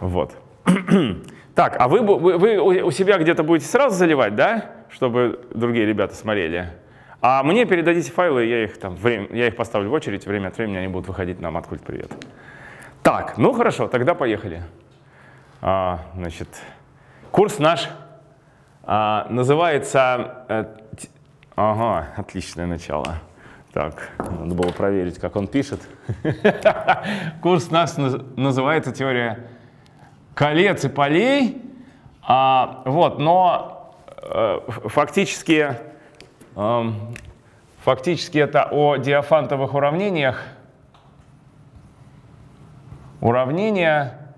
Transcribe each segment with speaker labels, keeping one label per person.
Speaker 1: Вот. Так, а вы, вы, вы у себя где-то будете сразу заливать, да? Чтобы другие ребята смотрели. А мне передадите файлы, я их, там, время, я их поставлю в очередь, время от времени они будут выходить на Маткульт привет. Так, ну хорошо, тогда поехали. А, значит, курс наш а, называется... А, ага, отличное начало. Так, надо было проверить, как он пишет. Курс наш называется «Теория колец и полей». А, вот, но э, фактически, э, фактически это о диафантовых уравнениях. Уравнения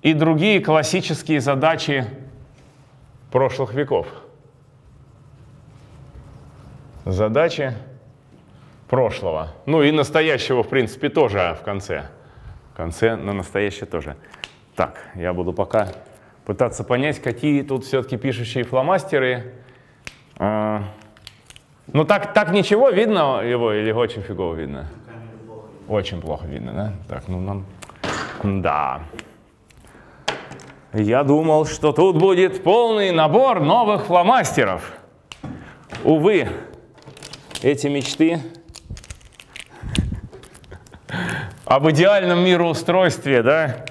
Speaker 1: и другие классические задачи прошлых веков. Задачи прошлого. Ну и настоящего, в принципе, тоже в конце. В конце на настоящее тоже. Так, я буду пока пытаться понять, какие тут все-таки пишущие фломастеры. А, ну так, так ничего видно его или очень фигово видно? Очень плохо видно, да? Так, ну нам... Да. Я думал, что тут будет полный набор новых фломастеров. Увы, эти мечты об идеальном мироустройстве, да,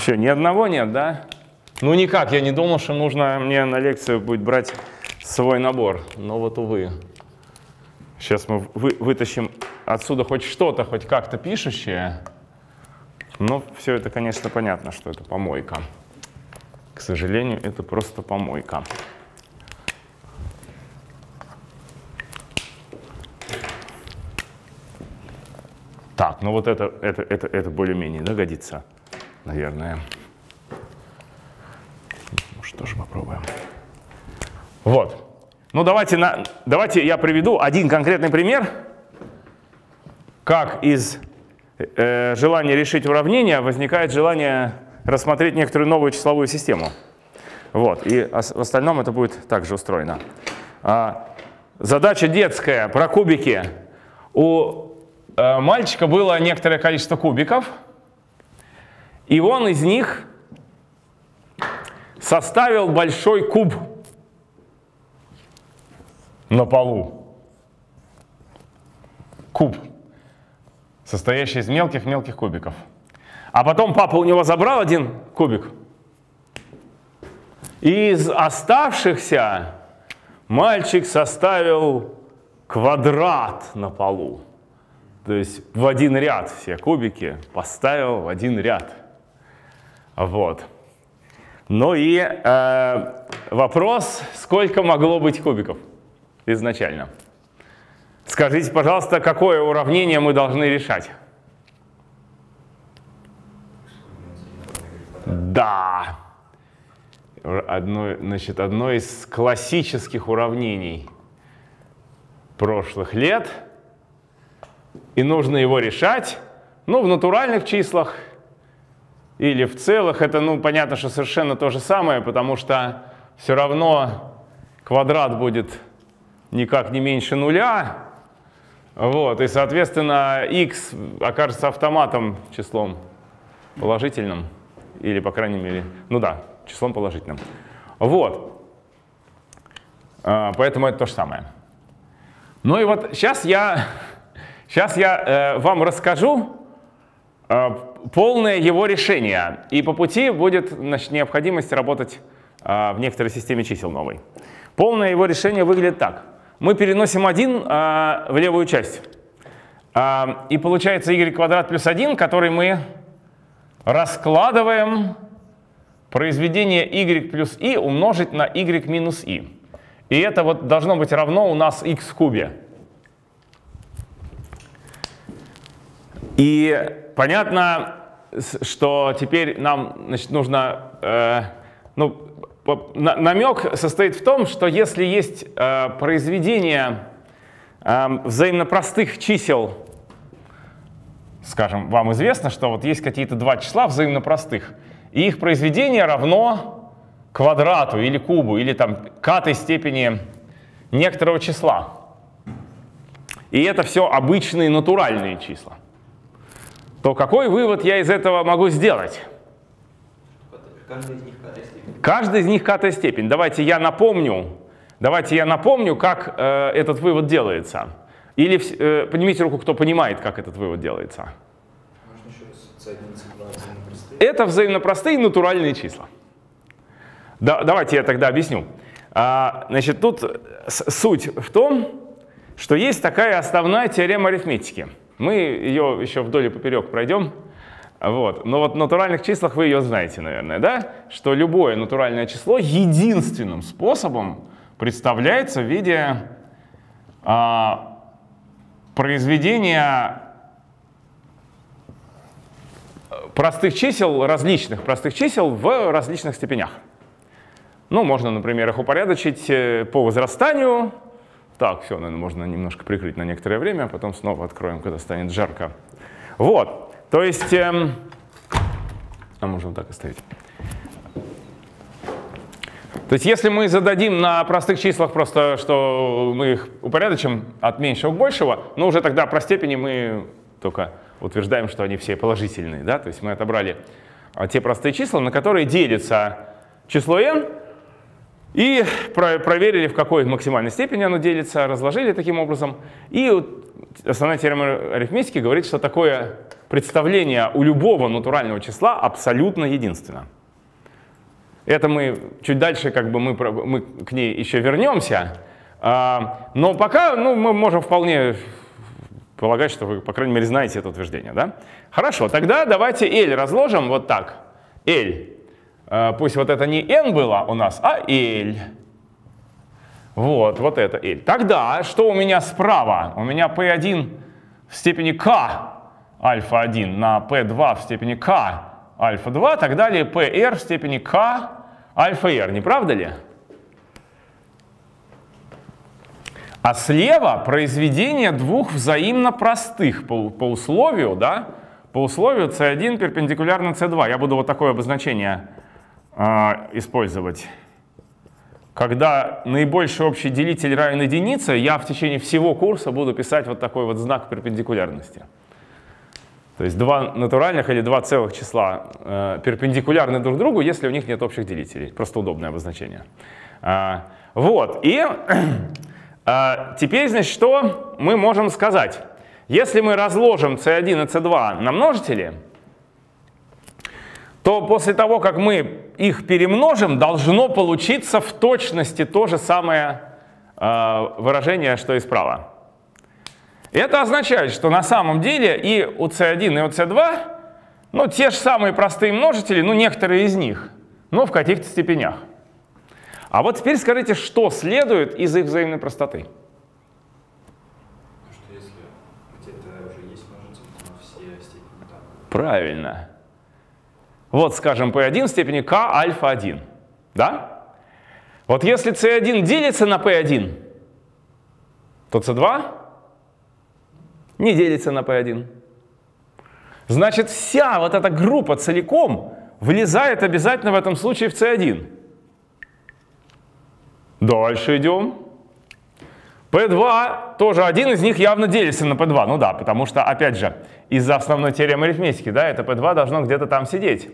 Speaker 1: что, ни одного нет, да? Ну никак, я не думал, что нужно мне на лекцию будет брать свой набор. Но вот увы. Сейчас мы вы, вытащим отсюда хоть что-то, хоть как-то пишущее. Но все это, конечно, понятно, что это помойка. К сожалению, это просто помойка. Так, ну вот это, это, это, это более-менее да, годится наверное. Может, тоже попробуем. Вот. Ну, давайте, на, давайте я приведу один конкретный пример, как из э, желания решить уравнение возникает желание рассмотреть некоторую новую числовую систему. Вот. И в остальном это будет также устроено. А, задача детская про кубики. У э, мальчика было некоторое количество кубиков – и он из них составил большой куб на полу. Куб, состоящий из мелких-мелких кубиков. А потом папа у него забрал один кубик. И из оставшихся мальчик составил квадрат на полу. То есть в один ряд все кубики поставил в один ряд. Вот. Ну и э, вопрос, сколько могло быть кубиков изначально? Скажите, пожалуйста, какое уравнение мы должны решать? Да. Одно, значит, одно из классических уравнений прошлых лет. И нужно его решать, ну, в натуральных числах – или в целых, это, ну, понятно, что совершенно то же самое, потому что все равно квадрат будет никак не меньше нуля, вот, и, соответственно, x окажется автоматом числом положительным, или, по крайней мере, ну да, числом положительным. Вот. А, поэтому это то же самое. Ну и вот сейчас я, сейчас я э, вам расскажу, полное его решение. И по пути будет значит, необходимость работать а, в некоторой системе чисел новой. Полное его решение выглядит так. Мы переносим 1 а, в левую часть. А, и получается y квадрат плюс 1, который мы раскладываем произведение y плюс i умножить на y минус i. И это вот должно быть равно у нас x кубе. И понятно, что теперь нам значит, нужно... Э, ну, на, намек состоит в том, что если есть э, произведение э, взаимно простых чисел, скажем, вам известно, что вот есть какие-то два числа взаимно простых, и их произведение равно квадрату или кубу, или там катой степени некоторого числа. И это все обычные натуральные числа. То какой вывод я из этого могу сделать?
Speaker 2: Каждый из них катая степень.
Speaker 1: Каждый степень. Давайте я напомню, давайте я напомню, как э, этот вывод делается. Или э, поднимите руку, кто понимает, как этот вывод делается.
Speaker 2: Можно еще раз c1, c2 взаимно простые.
Speaker 1: Это взаимно простые натуральные числа. Да, давайте я тогда объясню. А, значит, тут суть в том, что есть такая основная теорема арифметики. Мы ее еще вдоль и поперек пройдем. Вот. Но вот в натуральных числах вы ее знаете, наверное, да? Что любое натуральное число единственным способом представляется в виде а, произведения простых чисел, различных простых чисел в различных степенях. Ну, можно, например, их упорядочить э, по возрастанию. Так, все, наверное, можно немножко прикрыть на некоторое время, а потом снова откроем, когда станет жарко. Вот, то есть, эм, а можно так оставить. То есть, если мы зададим на простых числах просто, что мы их упорядочим от меньшего к большего, ну, уже тогда про степени мы только утверждаем, что они все положительные, да, то есть мы отобрали а, те простые числа, на которые делится число n, и про- проверили, в какой максимальной степени оно делится, разложили таким образом. И основная теорема арифметики говорит, что такое представление у любого натурального числа абсолютно единственно. Это мы чуть дальше, как бы мы, мы к ней еще вернемся. А, Но пока ну, мы можем вполне полагать, что вы, по крайней мере, знаете это утверждение. Да? Хорошо, тогда давайте L разложим вот так. L. Э, Пусть вот это не n было у нас, а L. Вот, вот это L. Тогда что у меня справа? У меня P1 в степени k альфа 1 на P2 в степени k альфа 2, так далее PR в степени k альфа r, не правда ли? А слева произведение двух взаимно простых по, по условию, да? По условию C1 перпендикулярно C2. Я буду вот такое обозначение использовать. Когда наибольший общий делитель равен единице, я в течение всего курса буду писать вот такой вот знак перпендикулярности. То есть два натуральных или два целых числа э, перпендикулярны друг другу, если у них нет общих делителей. Просто удобное обозначение. А, вот. И а, теперь, значит, что мы можем сказать? Если мы разложим c1 и c2 на множители, то после того, как мы их перемножим, должно получиться в точности то же самое э, выражение, что и справа. Это означает, что на самом деле и у c1, и у c2, ну, те же самые простые множители, ну, некоторые из них, но в каких-то степенях. А вот теперь скажите, что следует из их взаимной простоты? Правильно. Вот, скажем, P1 в степени K альфа 1. Да? Вот если C1 делится на P1, то C2 не делится на P1. Значит, вся вот эта группа целиком влезает обязательно в этом случае в C1. Дальше идем. P2 тоже один из них явно делится на P2. Ну да, потому что, опять же, из-за основной теоремы арифметики, да, это P2 должно где-то там сидеть.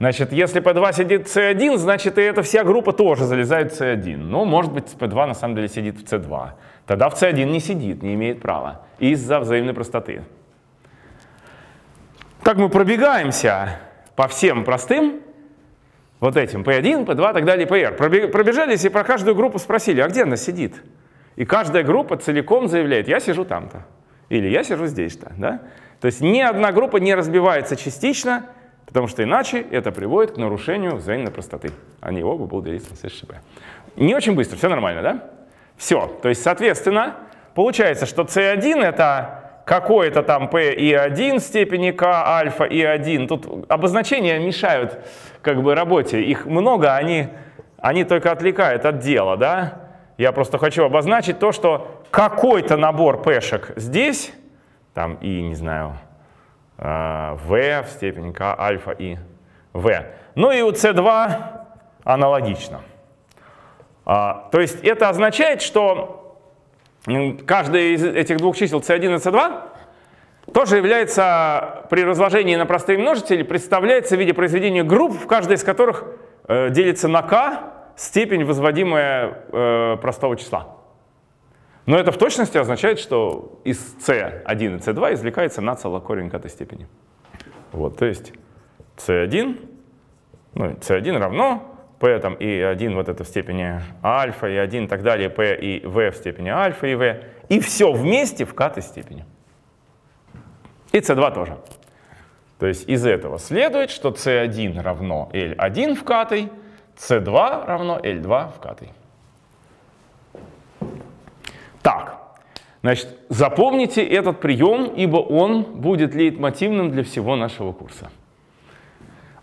Speaker 1: Значит, если P2 сидит в C1, значит и эта вся группа тоже залезает в C1. Но, может быть, P2 на самом деле сидит в C2. Тогда в C1 не сидит, не имеет права. Из-за взаимной простоты. Как мы пробегаемся по всем простым, вот этим, P1, P2, так далее, PR. Пробе- Пробежались и про каждую группу спросили, а где она сидит? И каждая группа целиком заявляет, я сижу там-то. Или я сижу здесь-то. Да? То есть ни одна группа не разбивается частично, потому что иначе это приводит к нарушению взаимной простоты. Они оба будут делиться на СШП. Не очень быстро, все нормально, да? Все. То есть, соответственно, получается, что C1 это какой-то там P и 1 в степени K альфа и 1. Тут обозначения мешают как бы работе. Их много, они, они только отвлекают от дела, да? Я просто хочу обозначить то, что какой-то набор пешек здесь, там и, не знаю, э, v в степени k альфа и v. Ну и у c2 аналогично. А, То есть это означает, что м, каждый из этих двух чисел c1 и c2 тоже является при разложении на простые множители представляется в виде произведения групп, в каждой из которых э, делится на k степень возводимая э, простого числа. Но это в точности означает, что из c1 и c2 извлекается на целокорень к этой степени. Вот, то есть c1, ну, c1 равно p там, и 1 вот это в степени альфа, и 1 и так далее, p и v в степени альфа и v, и все вместе в k степени. И c2 тоже. То есть из этого следует, что c1 равно L1 в катой, c2 равно L2 в катой. Так, значит, запомните этот прием, ибо он будет лейтмотивным для всего нашего курса.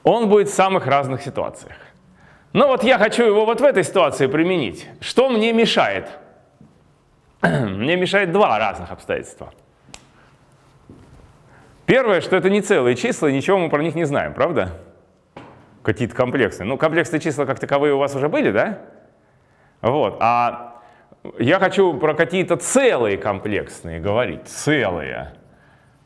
Speaker 1: Он будет в самых разных ситуациях. Но вот я хочу его вот в этой ситуации применить. Что мне мешает? Мне мешает два разных обстоятельства. Первое, что это не целые числа, ничего мы про них не знаем, правда? Какие-то комплексные. Ну, комплексные числа как таковые у вас уже были, да? Вот. А я хочу про какие-то целые комплексные говорить. Целые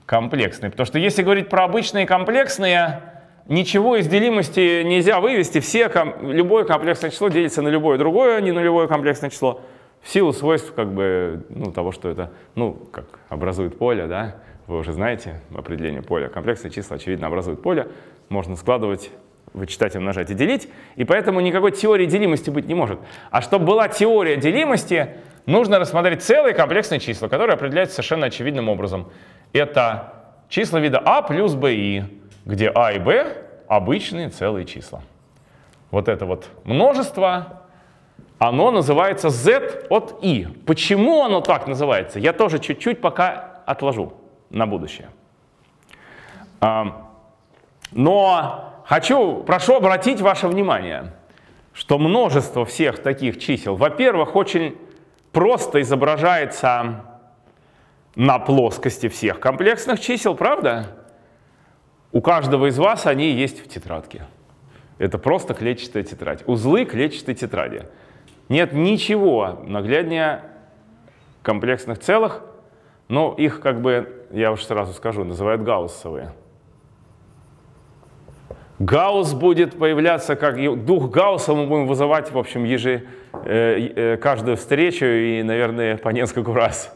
Speaker 1: комплексные. Потому что если говорить про обычные комплексные, ничего из делимости нельзя вывести. Все, любое комплексное число делится на любое другое, не на любое комплексное число. В силу свойств как бы, ну, того, что это ну, как образует поле, да, вы уже знаете определение поля. Комплексные числа, очевидно, образуют поле. Можно складывать, вычитать, умножать и делить. И поэтому никакой теории делимости быть не может. А чтобы была теория делимости, нужно рассмотреть целые комплексные числа, которые определяются совершенно очевидным образом. Это числа вида а плюс bi, где а и b обычные целые числа. Вот это вот множество, оно называется z от i. Почему оно так называется, я тоже чуть-чуть пока отложу на будущее. Но хочу, прошу обратить ваше внимание, что множество всех таких чисел, во-первых, очень просто изображается на плоскости всех комплексных чисел, правда? У каждого из вас они есть в тетрадке. Это просто клетчатая тетрадь. Узлы клетчатой тетради. Нет ничего нагляднее комплексных целых, но их как бы я уж сразу скажу, называют гауссовые. Гаусс будет появляться как дух Гаусса мы будем вызывать, в общем, ежи, э, э, каждую встречу и, наверное, по нескольку раз.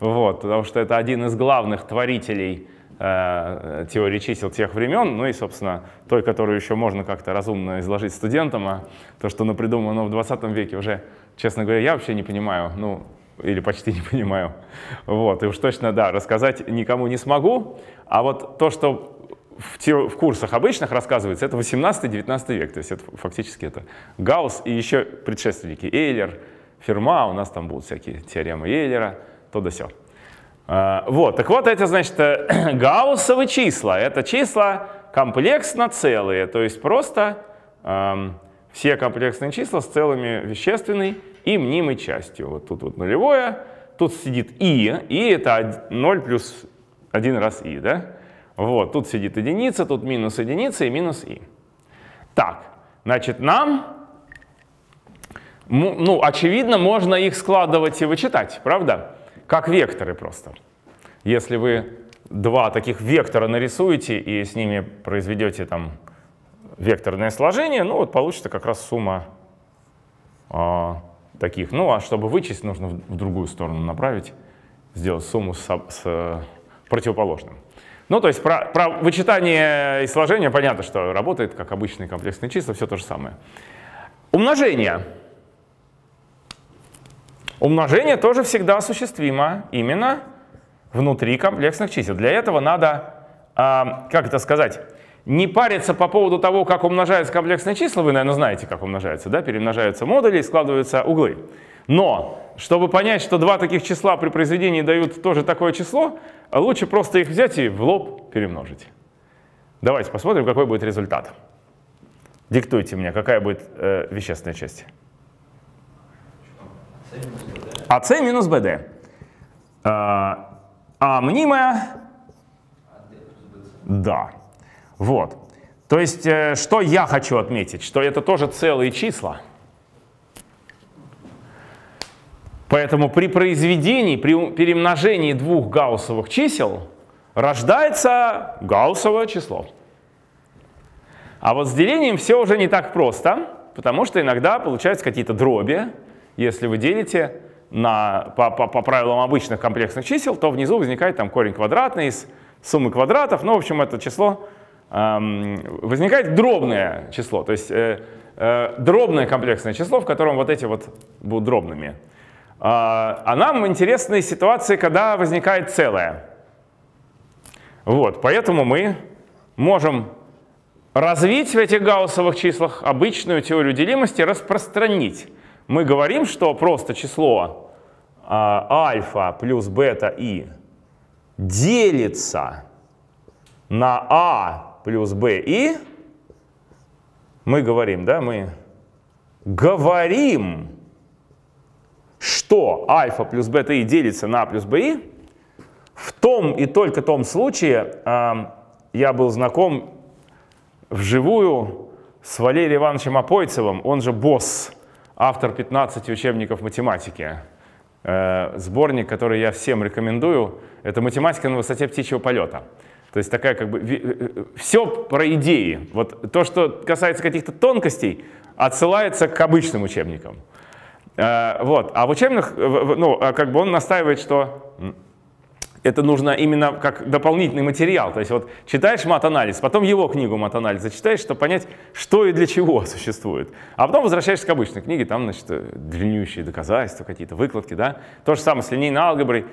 Speaker 1: Вот, потому что это один из главных творителей э, теории чисел тех времен, ну и, собственно, той, которую еще можно как-то разумно изложить студентам, а то, что напридумано в 20 веке уже, честно говоря, я вообще не понимаю. Ну, или почти не понимаю. Вот, и уж точно, да, рассказать никому не смогу. А вот то, что в, те, в курсах обычных рассказывается, это 18-19 век. То есть это фактически это Гаусс и еще предшественники Эйлер, Ферма, у нас там будут всякие теоремы Эйлера, то да сё. А, вот, так вот эти, значит, гауссовые числа. Это числа комплексно целые, то есть просто эм, все комплексные числа с целыми вещественной и мнимой частью. Вот тут вот нулевое, тут сидит и, и это 0 плюс 1 раз и, да? Вот, тут сидит единица, тут минус единица и минус и. Так, значит, нам, ну, очевидно, можно их складывать и вычитать, правда? Как векторы просто. Если вы два таких вектора нарисуете и с ними произведете там векторное сложение, ну вот получится как раз сумма а, таких. Ну, а чтобы вычесть, нужно в другую сторону направить, сделать сумму с, с противоположным. Ну, то есть про, про вычитание и сложение понятно, что работает, как обычные комплексные числа, все то же самое. Умножение. Умножение тоже всегда осуществимо именно внутри комплексных чисел. Для этого надо, э, как это сказать, не париться по поводу того, как умножаются комплексные числа, вы, наверное, знаете, как умножаются, да, перемножаются модули и складываются углы. Но, чтобы понять, что два таких числа при произведении дают тоже такое число, лучше просто их взять и в лоб перемножить. Давайте посмотрим, какой будет результат. Диктуйте мне, какая будет э, вещественная часть. АС минус БД. А, а мнимая? Да. Вот. То есть, э, что я хочу отметить? Что это тоже целые числа. Поэтому при произведении, при перемножении двух гауссовых чисел рождается гауссово число. А вот с делением все уже не так просто, потому что иногда получаются какие-то дроби. Если вы делите на, по, по, по правилам обычных комплексных чисел, то внизу возникает там корень квадратный из суммы квадратов. Ну, в общем, это число эм, возникает дробное число, то есть э, э, дробное комплексное число, в котором вот эти вот будут дробными. А, а нам интересны ситуации, когда возникает целое. Вот, поэтому мы можем развить в этих гауссовых числах обычную теорию делимости, распространить. Мы говорим, что просто число а, альфа плюс бета и делится на а плюс b и, мы говорим, да, мы говорим, что альфа плюс бета и делится на плюс b и, в том и только том случае э, я был знаком вживую с Валерием Ивановичем Апойцевым, он же босс, автор 15 учебников математики. Э, сборник, который я всем рекомендую, это математика на высоте птичьего полета. То есть такая как бы э, э, все про идеи. Вот то, что касается каких-то тонкостей, отсылается к обычным учебникам. Вот. А в учебных, ну, а как бы он настаивает, что это нужно именно как дополнительный материал. То есть вот читаешь мат-анализ, потом его книгу мат-анализа читаешь, чтобы понять, что и для чего существует. А потом возвращаешься к обычной книге, там, значит, длиннющие доказательства, какие-то выкладки, да. То же самое с линейной алгеброй,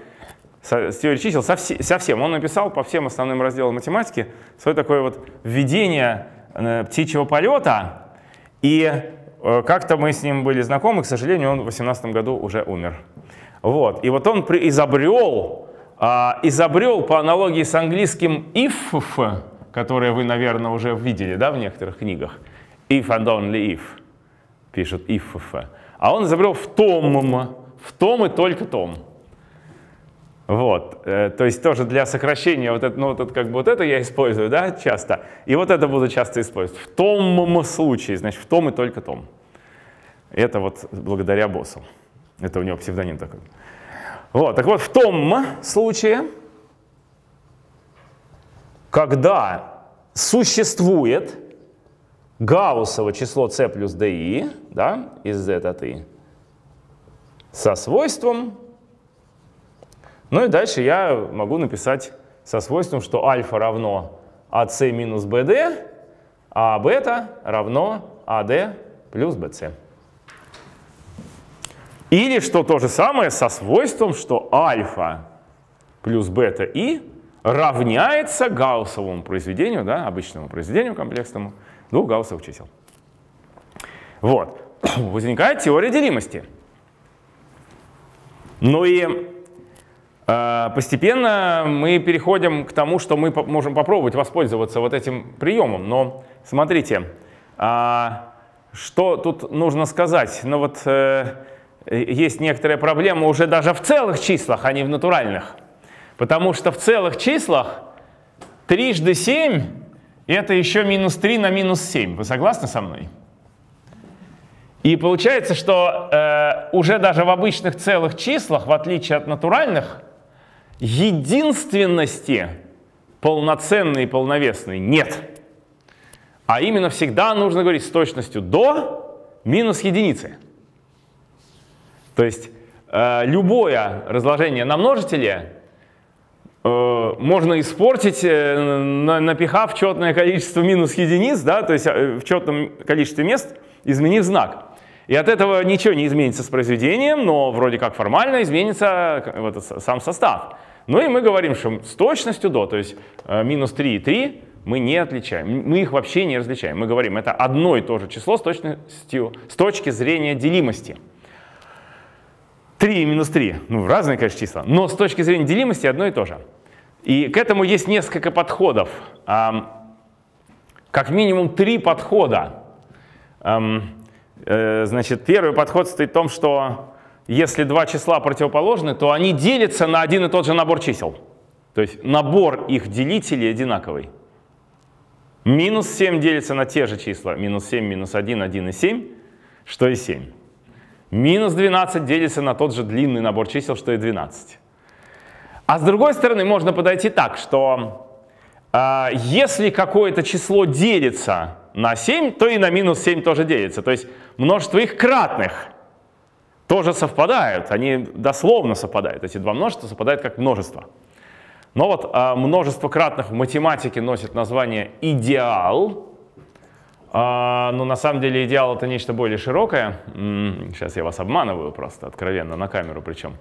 Speaker 1: с теорией чисел, со, со всем. Он написал по всем основным разделам математики свое такое вот введение э, птичьего полета. И э, как-то мы с ним были знакомы, к сожалению, он в 18 году уже умер. Вот. И вот он изобрел а, изобрел по аналогии с английским if, которое вы, наверное, уже видели да, в некоторых книгах. If and only if. Пишут if. А он изобрел в том, в том и только том. Вот, э, то есть тоже для сокращения вот это, ну вот это как бы вот это я использую, да, часто, и вот это буду часто использовать. В том случае, значит, в том и только том. Это вот благодаря боссу. Это у него псевдоним такой. Вот, так вот, в том случае, когда существует гауссово число c плюс di, да, из z от i, со свойством, ну и дальше я могу написать со свойством, что альфа равно ac минус bd, а бета равно ad плюс bc. Или что то же самое со свойством, что альфа плюс бета и равняется гауссовому произведению, да, обычному произведению комплексному двух гауссовых чисел. Вот. Возникает теория делимости. Ну и постепенно мы переходим к тому, что мы можем попробовать воспользоваться вот этим приемом. Но смотрите, э, что тут нужно сказать. Ну вот Э, есть некоторая проблема уже даже в целых числах, а не в натуральных. Потому что в целых числах трижды 7 это еще минус 3 на минус 7. Вы согласны со мной? И получается, что э, уже даже в обычных целых числах, в отличие от натуральных, единственности полноценной и полновесной нет. А именно всегда нужно говорить с точностью до минус единицы. То есть э, любое разложение на множителе э, можно испортить, э, напихав четное количество минус единиц, да, то есть в четном количестве мест, изменив знак. И от этого ничего не изменится с произведением, но вроде как формально изменится вот сам состав. Ну и мы говорим, что с точностью до, то есть минус 3 и 3 мы не отличаем, мы их вообще не различаем. Мы говорим, это одно и то же число с точностью, с точки зрения делимости. 3 и минус 3, ну, разные, конечно, числа, но с точки зрения делимости одно и то же. И к этому есть несколько подходов. Как минимум три подхода. Э, значит, первый подход стоит в том, что если два числа противоположны, то они делятся на один и тот же набор чисел. То есть набор их делителей одинаковый. Минус 7 делится на те же числа. Минус 7, минус 1, 1 и 7, что и 7. Минус 12 делится на тот же длинный набор чисел, что и 12. А с другой стороны, можно подойти так, что э, если какое-то число делится на 7, то и на минус 7 тоже делится. То есть множество их кратных тоже совпадают, они дословно совпадают. Эти два множества совпадают как множество. Но вот э, множество кратных в математике носит название идеал. Э, но на самом деле идеал это нечто более широкое. Сейчас я вас обманываю просто, откровенно, на камеру причем.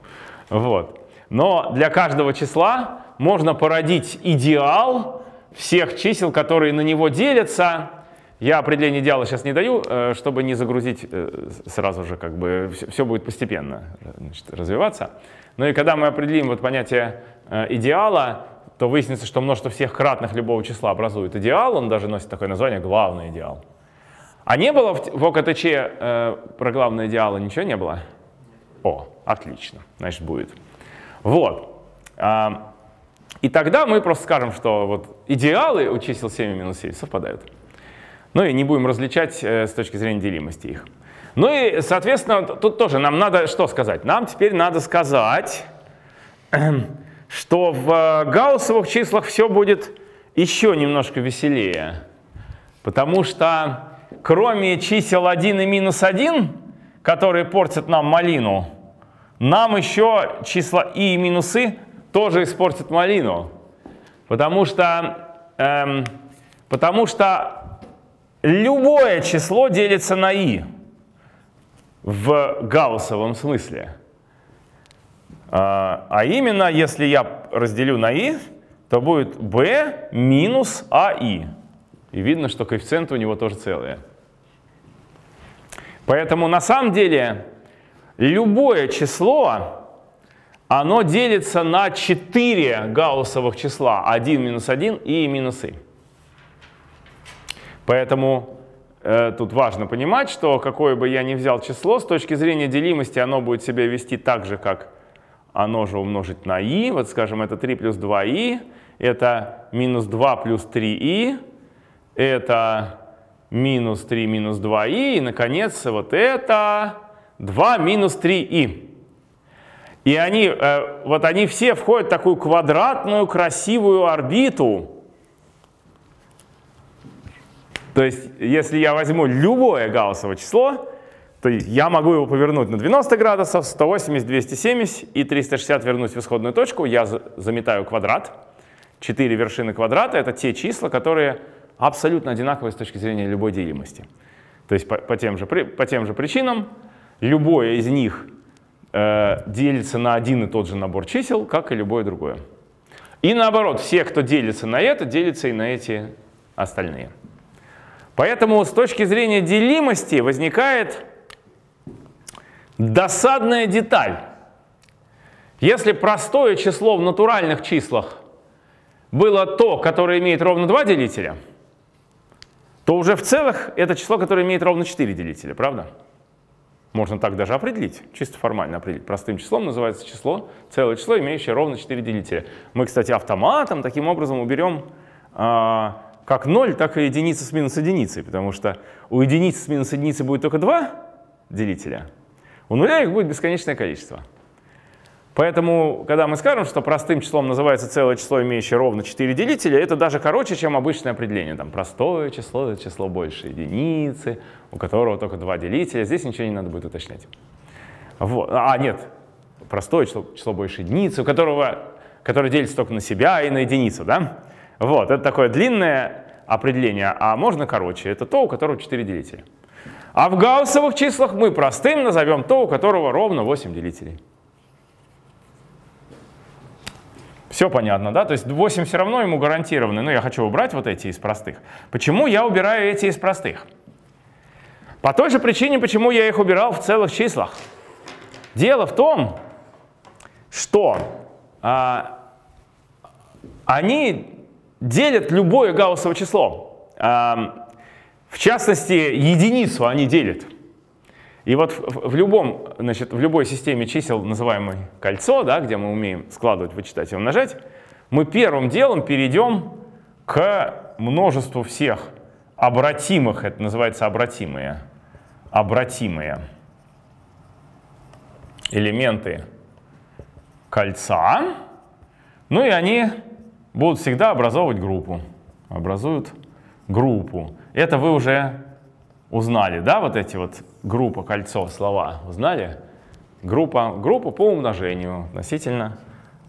Speaker 1: Вот. Но для каждого числа можно породить идеал всех чисел, которые на него делятся. Я определение идеала сейчас не даю, э, чтобы не загрузить э, сразу же, как бы все будет постепенно значит, развиваться. Но и когда мы определим вот понятие Э, идеала, то выяснится, что множество всех кратных любого числа образует идеал, он даже носит такое название главный идеал. А не было в, в ОКТЧ э, про главные идеалы ничего не было? О, отлично, значит будет. Вот. А, и тогда мы просто скажем, что вот идеалы у чисел 7 и минус 7 совпадают. Ну и не будем различать э, с точки зрения делимости их. Ну и, соответственно, тут тоже нам надо что сказать? Нам теперь надо сказать, что в э, гауссовых числах все будет еще немножко веселее. Потому что кроме чисел 1 и минус 1, которые портят нам малину, нам еще числа и минусы тоже испортят малину. Потому что, эм, потому что любое число делится на и в гауссовом смысле. А, а именно, если я разделю на i, то будет b минус ai. И видно, что коэффициенты у него тоже целые. Поэтому на самом деле любое число, оно делится на 4 гауссовых числа. 1 минус 1 и минус i. Поэтому э, тут важно понимать, что какое бы я ни взял число, с точки зрения делимости оно будет себя вести так же, как оно же умножить на i. Вот скажем, это 3 плюс 2i, это минус 2 плюс 3i, это минус 3 минус 2i, и, наконец, вот это 2 минус 3i. И они, э, вот они все входят в такую квадратную красивую орбиту. То есть, если я возьму любое гаусsoво число, то я могу его повернуть на 90 градусов, 180, 270 и 360 вернуть в исходную точку. Я заметаю квадрат. Четыре вершины квадрата — это те числа, которые абсолютно одинаковые с точки зрения любой делимости. То есть по, по, тем, же, по тем же причинам любое из них э, делится на один и тот же набор чисел, как и любое другое. И наоборот, все, кто делится на это, делятся и на эти остальные. Поэтому с точки зрения делимости возникает Досадная деталь. Если простое число в натуральных числах было то, которое имеет ровно 2 делителя, то уже в целых это число, которое имеет ровно 4 делителя, правда? Можно так даже определить, чисто формально определить. Простым числом называется число, целое число, имеющее ровно 4 делителя. Мы, кстати, автоматом таким образом уберем э, как 0, так и единицы с минус единицей, потому что у единицы с минус единицей будет только 2 делителя, у нуля их будет бесконечное количество. Поэтому, когда мы скажем, что простым числом называется целое число, имеющее ровно 4 делителя, это даже короче, чем обычное определение. Там простое число — это число больше единицы, у которого только два делителя. Здесь ничего не надо будет уточнять. Вот. А, нет, простое число, число больше единицы, у которого, которое делится только на себя и на единицу. Да? Вот, это такое длинное определение, а можно короче. Это то, у которого 4 делителя. А в гауссовых числах мы простым назовем то, у которого ровно 8 делителей. Все понятно, да? То есть 8 все равно ему гарантированы. Но я хочу убрать вот эти из простых. Почему я убираю эти из простых? По той же причине, почему я их убирал в целых числах. Дело в том, что а, они делят любое гауссово число. В частности, единицу они делят. И вот в, любом, значит, в любой системе чисел, называемой кольцо, да, где мы умеем складывать, вычитать и умножать, мы первым делом перейдем к множеству всех обратимых, это называется обратимые, обратимые элементы кольца. Ну и они будут всегда образовывать группу. Образуют группу. Это вы уже узнали, да, вот эти вот группа, кольцо, слова, узнали? Группа, группа по умножению относительно,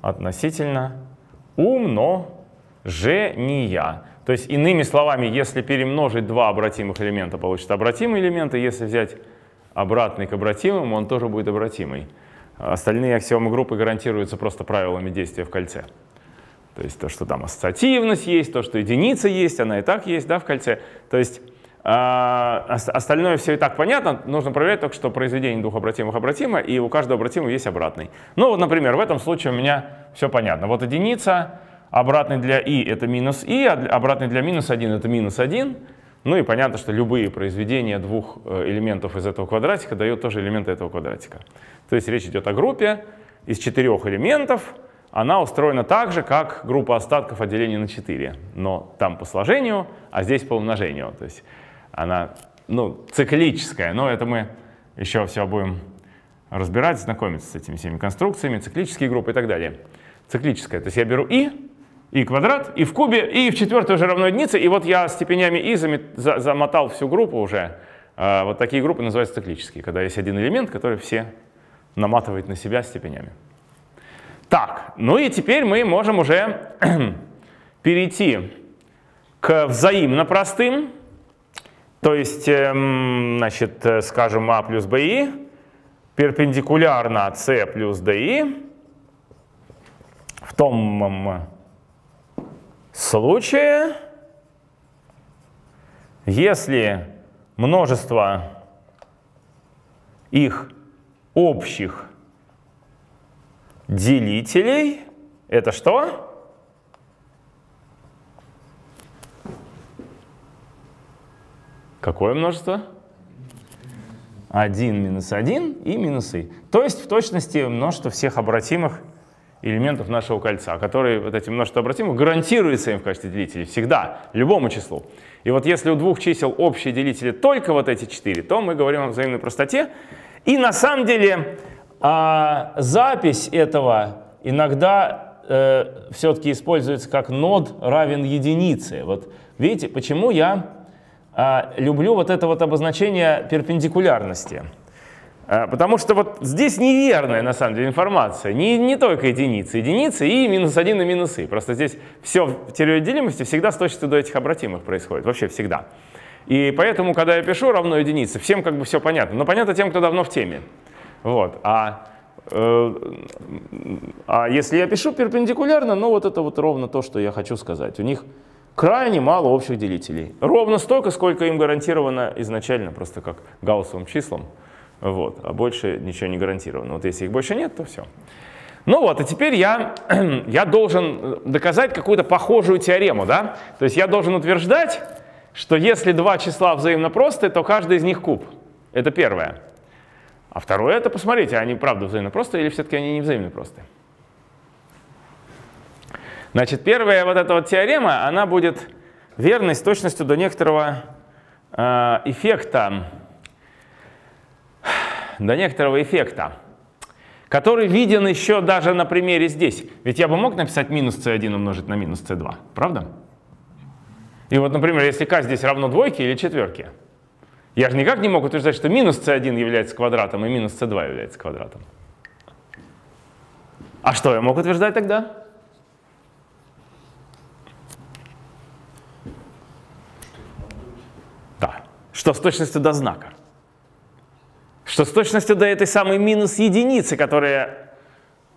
Speaker 1: относительно умножения. То есть, иными словами, если перемножить два обратимых элемента, получится обратимый элемент, и если взять обратный к обратимым, он тоже будет обратимый. Остальные аксиомы группы гарантируются просто правилами действия в кольце. То есть то, что там ассоциативность есть, то, что единица есть, она и так есть да, в кольце. То есть а, остальное все и так понятно, нужно проверять только, что произведение двух обратимых обратимо, и у каждого обратимого есть обратный. Ну вот, например, в этом случае у меня все понятно. Вот единица, обратный для i это минус i, а обратный для минус 1 это минус 1. Ну и понятно, что любые произведения двух э, элементов из этого квадратика дают тоже элементы этого квадратика. То есть речь идет о группе из четырех элементов. Она устроена так же, как группа остатков отделения на 4. Но там по сложению, а здесь по умножению. То есть она ну, циклическая, но это мы еще все будем разбирать, знакомиться с этими всеми конструкциями, циклические группы и так далее. Циклическая, то есть я беру и, и квадрат, и в кубе, и в четвертой уже равно единице, и вот я степенями и замотал всю группу уже. А вот такие группы называются циклические, когда есть один элемент, который все наматывает на себя степенями. Так, ну и теперь мы можем уже перейти к взаимно простым, то есть, эм, значит, э, скажем, А плюс БИ перпендикулярно С плюс ДИ в том случае, если множество их общих делителей это что? Какое множество? 1 минус 1 и минусы. То есть в точности множество всех обратимых элементов нашего кольца, которые вот эти множества обратимых гарантируются им в качестве делителей всегда, любому числу. И вот если у двух чисел общие делители только вот эти четыре, то мы говорим о взаимной простоте. И на самом деле а, запись этого иногда э, все-таки используется как нод равен единице. Вот видите, почему я а, люблю вот это вот обозначение перпендикулярности. А, потому что вот здесь неверная на самом деле информация. Не, не только единицы. Единицы и минус один и минусы. Просто здесь все в теории делимости всегда с точностью до этих обратимых происходит. Вообще всегда. И поэтому, когда я пишу равно единице, всем как бы все понятно. Но понятно тем, кто давно в теме. Вот. А, э, а если я пишу перпендикулярно, ну вот это вот ровно то, что я хочу сказать. У них крайне мало общих делителей. Ровно столько, сколько им гарантировано изначально, просто как гауссовым числом. Вот, а больше ничего не гарантировано. Вот если их больше нет, то все. Ну вот, и теперь я, я должен доказать какую-то похожую теорему, да? То есть я должен утверждать, что если два числа взаимно простые, то каждый из них куб. Это первое. А второе это, посмотрите, они правда взаимно простые или все-таки они не взаимно простые? Значит, первая вот эта вот теорема, она будет верной с точностью до некоторого э, эффекта, до некоторого эффекта, который виден еще даже на примере здесь. Ведь я бы мог написать минус c1 умножить на минус c2, правда? И вот, например, если k здесь равно двойке или четверке, я же никак не мог утверждать, что минус c1 является квадратом и минус c2 является квадратом. А что я мог утверждать тогда? что с точностью до знака, что с точностью до этой самой минус единицы, которая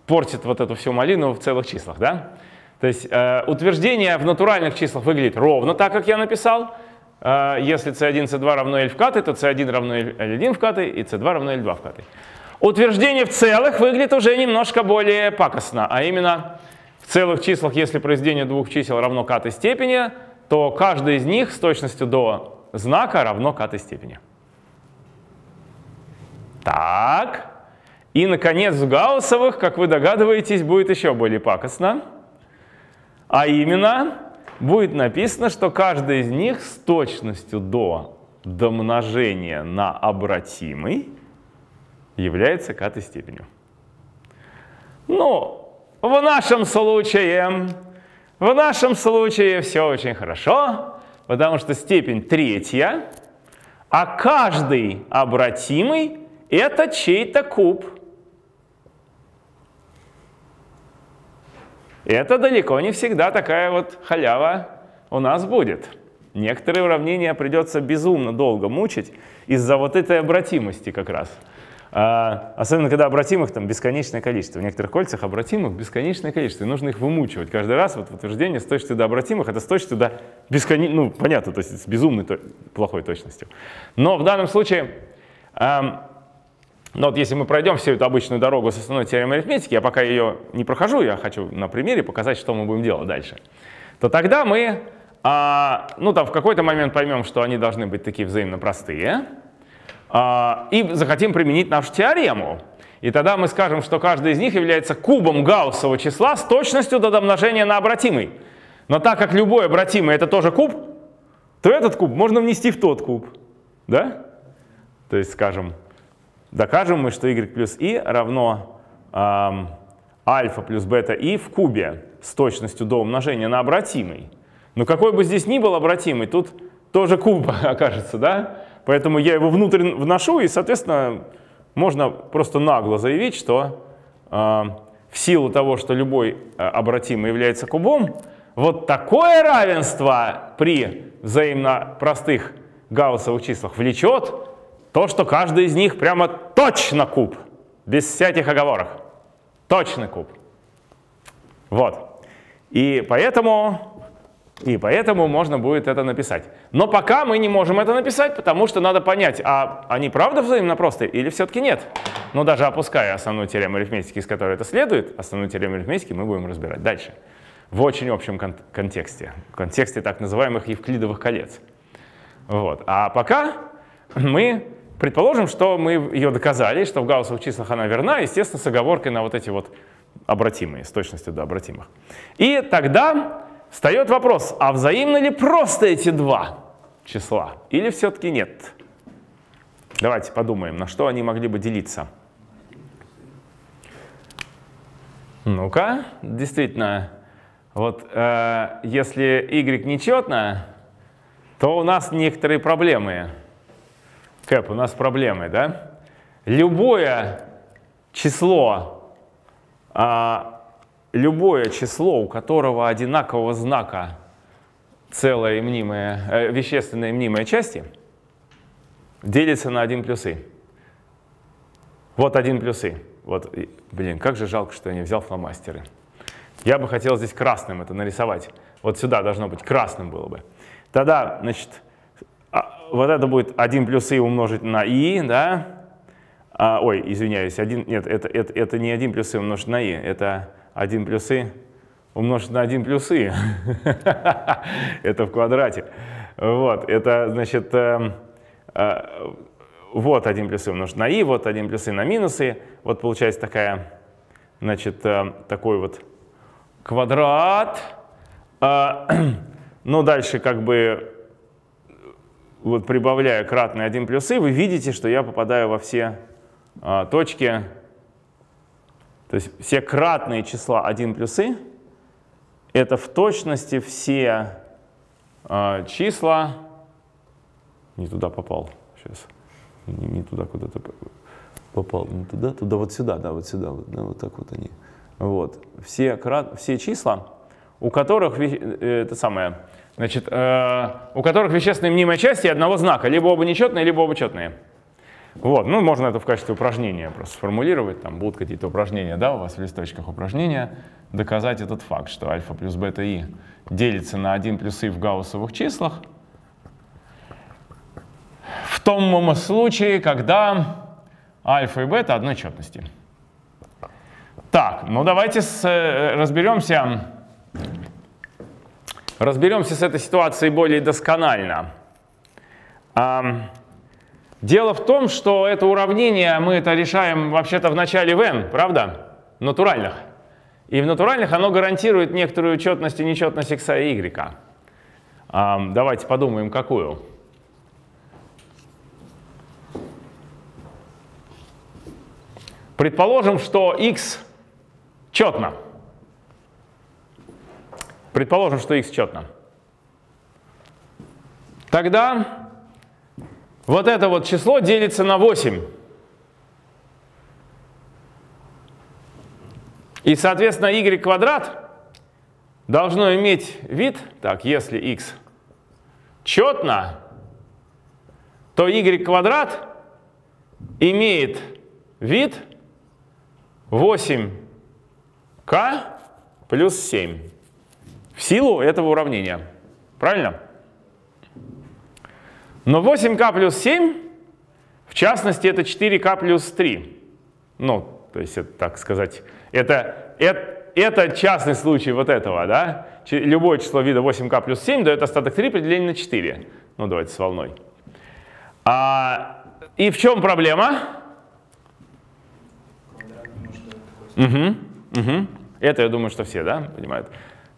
Speaker 1: портит вот эту всю малину в целых числах, да? То есть э, утверждение в натуральных числах выглядит ровно так, как я написал. Э, если c1, c2 равно L в каты, то c1 равно L1 в каты и c2 равно L2 в каты. Утверждение в целых выглядит уже немножко более пакостно, а именно в целых числах, если произведение двух чисел равно катой степени, то каждый из них с точностью до знака равно к этой степени. Так. И, наконец, в гауссовых, как вы догадываетесь, будет еще более пакостно. А именно, будет написано, что каждый из них с точностью до домножения на обратимый является к этой степенью. Но в нашем случае, в нашем случае все очень хорошо, потому что степень третья, а каждый обратимый – это чей-то куб. Это далеко не всегда такая вот халява у нас будет. Некоторые уравнения придется безумно долго мучить из-за вот этой обратимости как раз. А, особенно, когда обратимых там бесконечное количество. В некоторых кольцах обратимых бесконечное количество. И нужно их вымучивать каждый раз. Вот утверждение с точностью до обратимых, это с точностью до бесконечной, ну, понятно, то есть с безумной то... плохой точностью. Но в данном случае, эм, ну вот если мы пройдем всю эту обычную дорогу с основной теоремой арифметики, я пока ее не прохожу, я хочу на примере показать, что мы будем делать дальше, то тогда мы, э, ну там в какой-то момент поймем, что они должны быть такие взаимно простые, а, и захотим применить нашу теорему. И тогда мы скажем, что каждый из них является кубом гауссового числа с точностью до домножения на обратимый. Но так как любой обратимый это тоже куб, то этот куб можно внести в тот куб. Да? То есть, скажем, докажем мы, что y плюс i равно эм, альфа плюс бета i в кубе с точностью до умножения на обратимый. Но какой бы здесь ни был обратимый, тут тоже куб окажется, да? Поэтому я его внутрь вношу, и, соответственно, можно просто нагло заявить, что э, в силу того, что любой э, обратимый является кубом, вот такое равенство при взаимно простых гауссовых числах влечет то, что каждый из них прямо точно куб, без всяких оговорок. Точный куб. Вот. И поэтому и поэтому можно будет это написать. Но пока мы не можем это написать, потому что надо понять, а они правда взаимно простые или все-таки нет. Но даже опуская основную теорему арифметики, из которой это следует, основную теорему арифметики мы будем разбирать дальше. В очень общем кон контексте. В контексте так называемых евклидовых колец. Вот. А пока мы предположим, что мы ее доказали, что в гауссовых числах она верна, естественно, с оговоркой на вот эти вот обратимые, с точностью до обратимых. И тогда Встает вопрос, а взаимны ли просто эти два числа или все-таки нет? Давайте подумаем, на что они могли бы делиться. Ну-ка, действительно, вот э, если y нечетно, то у нас некоторые проблемы. Кэп, у нас проблемы, да? Любое число э, любое число, у которого одинакового знака целая и мнимая, э, вещественная и мнимая части, делится на 1 плюс и. Вот 1 плюс и. Вот, блин, как же жалко, что я не взял фломастеры. Я бы хотел здесь красным это нарисовать. Вот сюда должно быть красным было бы. Тогда, значит, а, вот это будет 1 плюс и умножить на и, да? А, ой, извиняюсь, 1, нет, это, это, это не 1 плюс и умножить на и, это 1 плюс и умножить на 1 плюс и. это в квадрате. Вот, это значит, э, э, вот 1 плюс и умножить на и, вот 1 плюс и на минус и. Вот получается такая, значит, э, такой вот квадрат. Э, ну, дальше как бы вот прибавляя кратный 1 плюс и, вы видите, что я попадаю во все э, точки то есть все кратные числа 1 плюс и — это в точности все э, числа... Не туда попал. Сейчас. Не, не туда куда-то попал. Не туда, туда, вот сюда, да, вот сюда. Вот, да, вот так вот они. Вот. Все, крат, все числа, у которых э, это самое, значит, э, у которых вещественные мнимые части одного знака, либо оба нечетные, либо оба четные. Вот, ну, можно это в качестве упражнения просто сформулировать, там будут какие-то упражнения, да, у вас в листочках упражнения, доказать этот факт, что альфа плюс бета и делится на 1 плюс и в гауссовых числах, в том случае, когда альфа и бета одной четности. Так, ну давайте с, э, разберемся, разберемся с этой ситуацией более досконально. Дело в том, что это уравнение мы это решаем вообще-то в начале в n, правда? Натуральных. И в натуральных оно гарантирует некоторую четность и нечетность x и y. Давайте подумаем, какую. Предположим, что x четно. Предположим, что x четно. Тогда вот это вот число делится на 8. И, соответственно, y квадрат должно иметь вид, так, если x четно, то y квадрат имеет вид 8k плюс 7 в силу этого уравнения. Правильно? Но 8k плюс 7, в частности, это 4k плюс 3. Ну, то есть, это, так сказать, это, это, это частный случай вот этого, да? Любое число вида 8k плюс 7 дает остаток 3 при делении на 4. Ну, давайте с волной. А, и в чем проблема? Угу, угу. Это, я думаю, что все, да, понимают.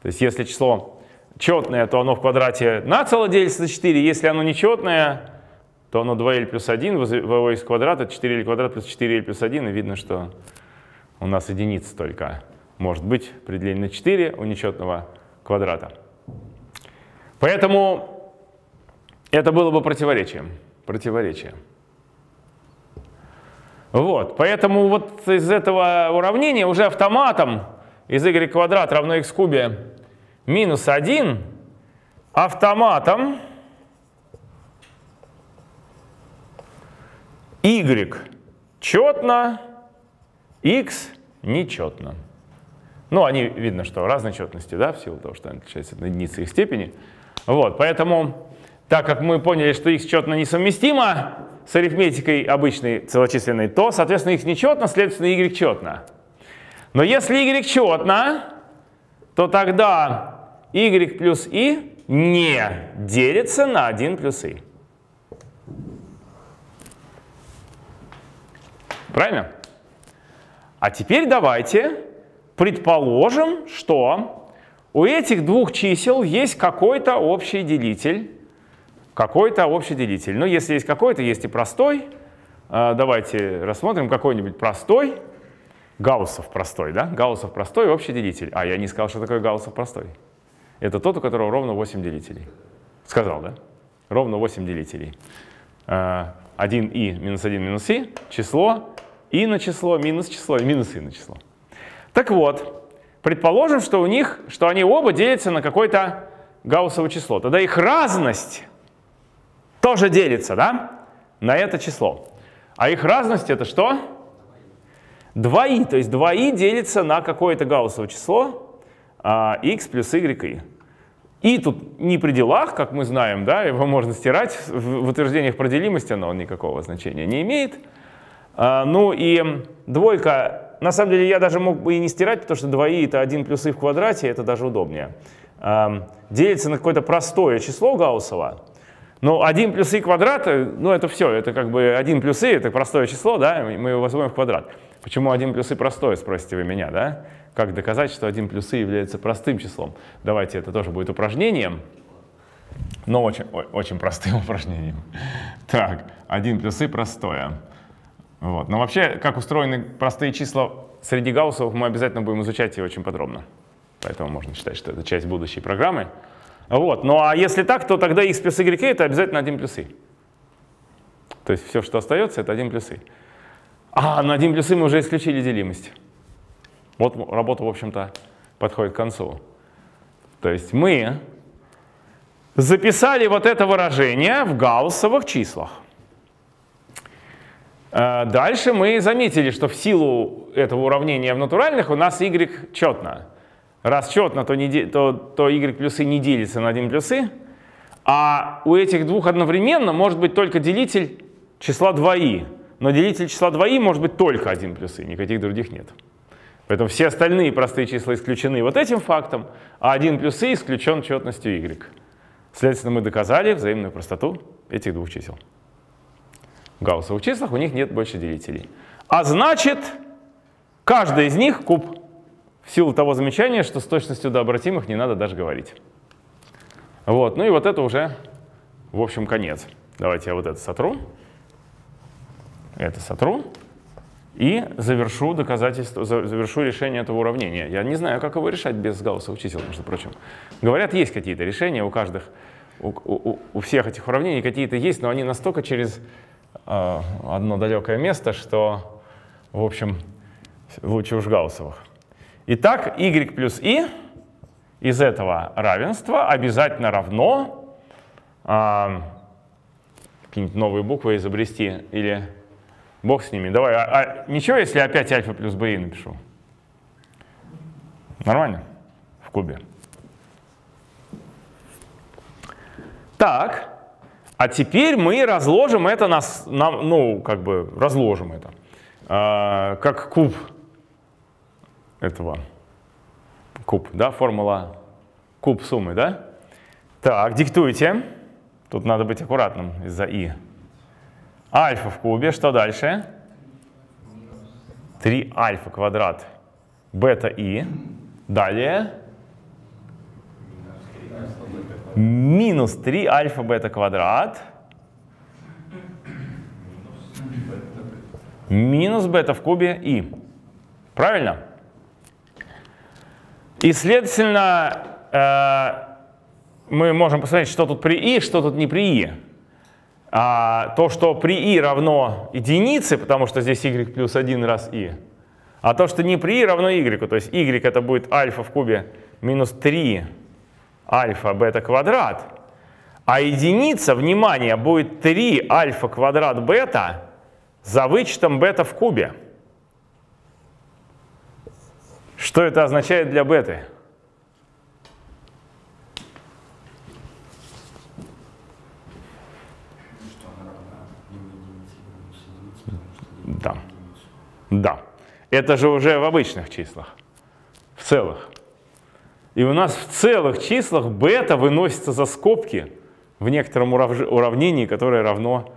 Speaker 1: То есть, если число четное, то оно в квадрате на цело делится на 4. Если оно нечетное, то оно 2l плюс 1, в из квадрата 4l квадрат плюс 4l плюс 1. И видно, что у нас единица только может быть при на 4 у нечетного квадрата. Поэтому это было бы противоречием. Противоречие. Вот, поэтому вот из этого уравнения уже автоматом из y квадрат равно x кубе минус 1 автоматом y четно, x нечетно. Ну, они, видно, что разной четности, да, в силу того, что они отличаются от единицы их степени. Вот, поэтому, так как мы поняли, что x четно несовместимо с арифметикой обычной целочисленной, то, соответственно, x нечетно, следовательно, y четно. Но если y четно, то тогда y плюс i не делится на 1 плюс i. Правильно? А теперь давайте предположим, что у этих двух чисел есть какой-то общий делитель. Какой-то общий делитель. Но если есть какой-то, есть и простой. А, давайте рассмотрим какой-нибудь простой. Гауссов простой, да? Гауссов простой общий делитель. А, я не сказал, что такое Гауссов простой. Это тот, у которого ровно 8 делителей. Сказал, да? Ровно 8 делителей. 1i минус 1 минус i, число, и на число, минус число, и минус и на число. Так вот, предположим, что у них, что они оба делятся на какое-то гауссово число. Тогда их разность тоже делится, да, на это число. А их разность это что? 2i, то есть 2i делится на какое-то гауссово число а, x плюс y и. И тут не при делах, как мы знаем, да, его можно стирать, в, утверждениях про делимость оно никакого значения не имеет. А, ну и двойка, на самом деле я даже мог бы и не стирать, потому что 2i это 1 плюс i в квадрате, это даже удобнее. А, делится на какое-то простое число Гауссова, но 1 плюс i квадрат, ну это все, это как бы 1 плюс i, это простое число, да, мы его возводим в квадрат. Почему 1 плюс i простое, спросите вы меня, да? Как доказать, что 1 плюс i является простым числом? Давайте, это тоже будет упражнением, но очень, очень простым упражнением. Так, 1 плюс i простое. Вот. Но вообще, как устроены простые числа среди гауссов, мы обязательно будем изучать и очень подробно. Поэтому можно считать, что это часть будущей программы. Вот. Ну а если так, то тогда x плюс y это обязательно 1 плюс i. То есть все, что остается, это 1 плюс i. А, на 1 плюс i мы уже исключили делимость. Вот работа, в общем-то, подходит к концу. То есть мы записали вот это выражение в гауссовых числах. Э, дальше мы заметили, что в силу этого уравнения в натуральных у нас y четно. Раз четно, то, не, то, то y плюсы не делится на 1 плюсы, а у этих двух одновременно может быть только делитель числа 2i. Но делитель числа 2i может быть только 1 плюсы, никаких других нет. Поэтому все остальные простые числа исключены вот этим фактом, а 1 плюс i исключен четностью y. Следовательно, мы доказали взаимную простоту этих двух чисел. В гауссовых числах у них нет больше делителей. А значит, каждый из них куб. В силу того замечания, что с точностью до обратимых не надо даже говорить. Вот, ну и вот это уже, в общем, конец. Давайте я вот это сотру. Это сотру. и завершу доказательство, завершу решение этого уравнения. Я не знаю, как его решать без гауссовых чисел, между прочим. Говорят, есть какие-то решения у каждых, у, у, у всех этих уравнений какие-то есть, но они настолько через э, одно далекое место, что, в общем, лучше уж гауссовых. Итак, y плюс i из этого равенства обязательно равно э, какие-нибудь новые буквы изобрести или Бог с ними. Давай, а, а ничего, если опять альфа плюс bi напишу? Нормально? В кубе. Так, а теперь мы разложим это на, на ну, как бы разложим это, э, как куб этого, куб, да, формула куб суммы, да? Так, диктуйте. Тут надо быть аккуратным из-за и. Альфа в кубе, что дальше? 3 альфа квадрат бета и. Далее. Минус 3 альфа бета квадрат. Минус бета в кубе и. Правильно? И, следовательно, э, мы можем посмотреть, что тут при и, что тут не при и а, то, что при i равно единице, потому что здесь y плюс 1 раз i, а то, что не при i равно y, то есть y это будет альфа в кубе минус 3 альфа бета квадрат, а единица, внимание, будет 3 альфа квадрат бета за вычетом бета в кубе. Что это означает для беты? Да. Это же уже в обычных числах, в целых. И у нас в целых числах бета выносится за скобки в некотором уравнении, которое равно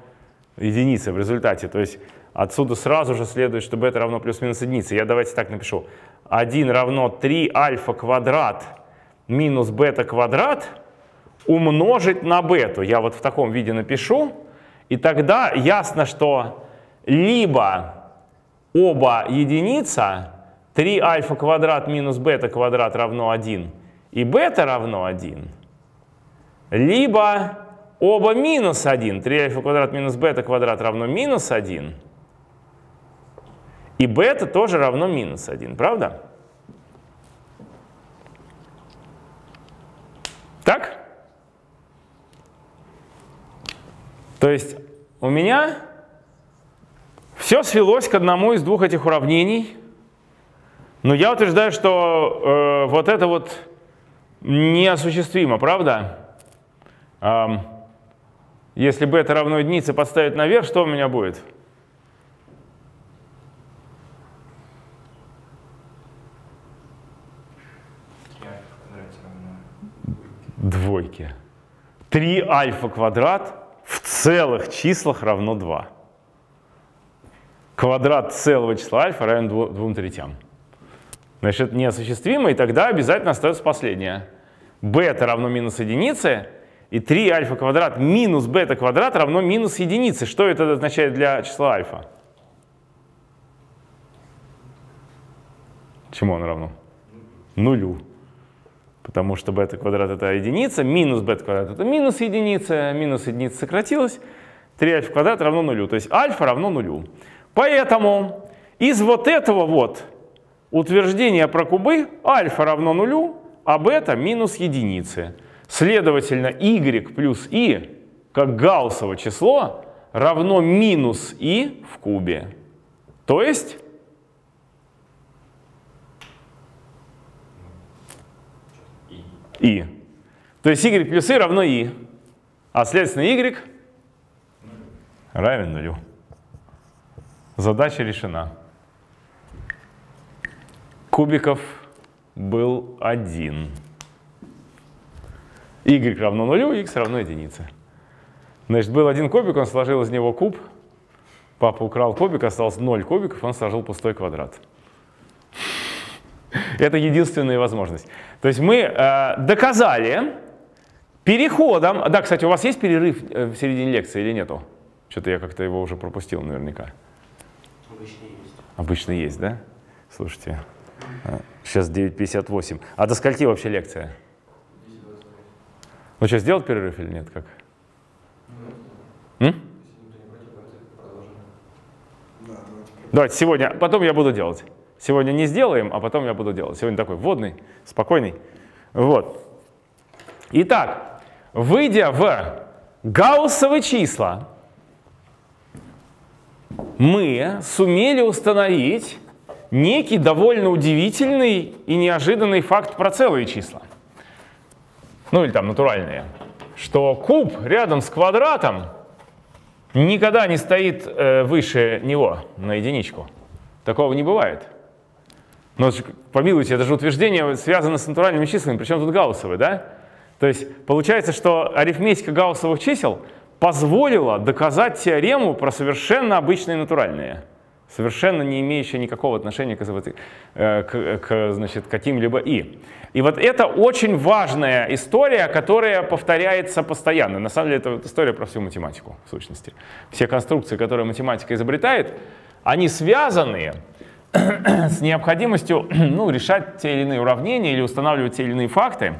Speaker 1: единице в результате. То есть отсюда сразу же следует, что бета равно плюс-минус единице. Я давайте так напишу. 1 равно 3 альфа квадрат минус бета квадрат умножить на бету. Я вот в таком виде напишу. И тогда ясно, что либо оба единица, 3 альфа квадрат минус бета квадрат равно 1 и бета равно 1, либо оба минус 1, 3 альфа квадрат минус бета квадрат равно минус 1, и бета тоже равно минус 1, правда? Так? То есть у меня все свелось к одному из двух этих уравнений. Но я утверждаю, что э, вот это вот неосуществимо, правда? Эм, если b это равно единице подставить наверх, что у меня будет? Двойки. 3 альфа квадрат в целых числах равно 2 квадрат целого числа альфа равен двум третям. Значит, неосуществимо, и тогда обязательно остается последнее. бета равно минус единице, и 3 альфа квадрат минус бета квадрат равно минус единице. Что это означает для числа альфа? Чему оно равно? Нулю. Потому что бета квадрат это единица, минус бета квадрат это минус единица, минус единица сократилась, 3 альфа квадрат равно нулю. То есть альфа равно нулю. Поэтому из вот этого вот утверждения про кубы альфа равно нулю, а бета минус единице. Следовательно, y плюс i, как гауссово число, равно минус i в кубе. То есть i. То есть y плюс i равно i. А следственно y равен нулю. Задача решена. Кубиков был один. y равно нулю, x равно единице. Значит, был один кубик, он сложил из него куб. Папа украл кубик, осталось 0 кубиков, он сложил пустой квадрат. Это единственная возможность. То есть мы э, доказали переходом... Да, кстати, у вас есть перерыв э, в середине лекции или нету? Что-то я как-то его уже пропустил наверняка.
Speaker 2: Обычно есть.
Speaker 1: Да? Слушайте, сейчас 9.58. А до скольки вообще лекция? Ну что, сделать перерыв или нет? Как? М? Давайте сегодня, потом я буду делать. Сегодня не сделаем, а потом я буду делать. Сегодня такой вводный, спокойный. Вот. Итак, выйдя в гауссовые числа, мы сумели установить некий довольно удивительный и неожиданный факт про целые числа. Ну или там натуральные. Что куб рядом с квадратом никогда не стоит э, выше него на единичку. Такого не бывает. Но помилуйте, это же утверждение связано с натуральными числами, причем тут гауссовые, да? То есть получается, что арифметика гауссовых чисел позволила доказать теорему про совершенно обычные натуральные, совершенно не имеющие никакого отношения к, э, к, к значит, каким-либо и. И вот это очень важная история, которая повторяется постоянно. На самом деле это история про всю математику, в сущности. Все конструкции, которые математика изобретает, они связаны с необходимостью ну, решать те или иные уравнения или устанавливать те или иные факты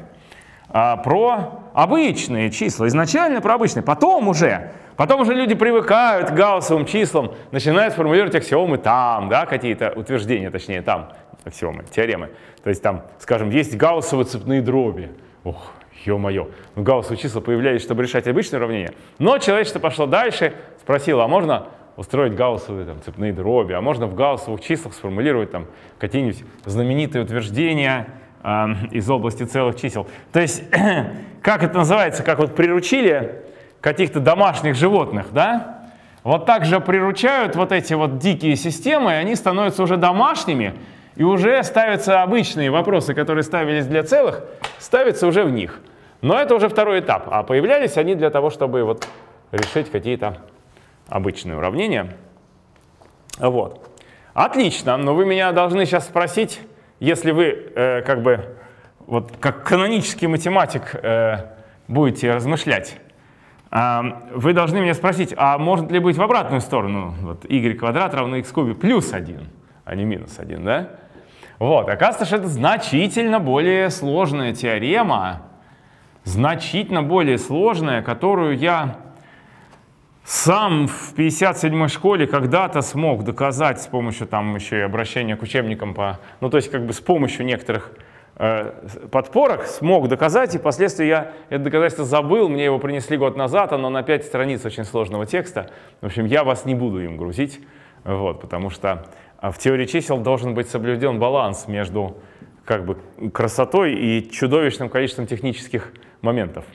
Speaker 1: а, про обычные числа. Изначально про обычные, потом уже. Потом уже люди привыкают к гауссовым числам, начинают формулировать аксиомы там, да, какие-то утверждения, точнее там, аксиомы, теоремы. То есть там, скажем, есть гауссовые цепные дроби. Ох, ё-моё. Ну, гауссовые числа появлялись, чтобы решать обычные уравнения. Но человечество пошло дальше, спросило, а можно устроить гауссовые там, цепные дроби, а можно в гауссовых числах сформулировать там какие-нибудь знаменитые утверждения из области целых чисел. То есть, как это называется, как вот приручили каких-то домашних животных, да? Вот так же приручают вот эти вот дикие системы, и они становятся уже домашними, и уже ставятся обычные вопросы, которые ставились для целых, ставятся уже в них. Но это уже второй этап, а появлялись они для того, чтобы вот решить какие-то обычные уравнения. Вот. Отлично, но вы меня должны сейчас спросить, если вы э, как бы вот как канонический математик э, будете размышлять, э, вы должны меня спросить, а может ли быть в обратную сторону, вот y квадрат равно x кубе плюс 1, а не минус 1, да? Вот, оказывается, что это значительно более сложная теорема, значительно более сложная, которую я сам в 57-й школе когда-то смог доказать с помощью там еще и обращения к учебникам по, ну то есть как бы с помощью некоторых э, подпорок смог доказать, и впоследствии я это доказательство забыл, мне его принесли год назад, оно на 5 страниц очень сложного текста. В общем, я вас не буду им грузить, вот, потому что а, в теории чисел должен быть соблюден баланс между как бы красотой и чудовищным количеством технических моментов.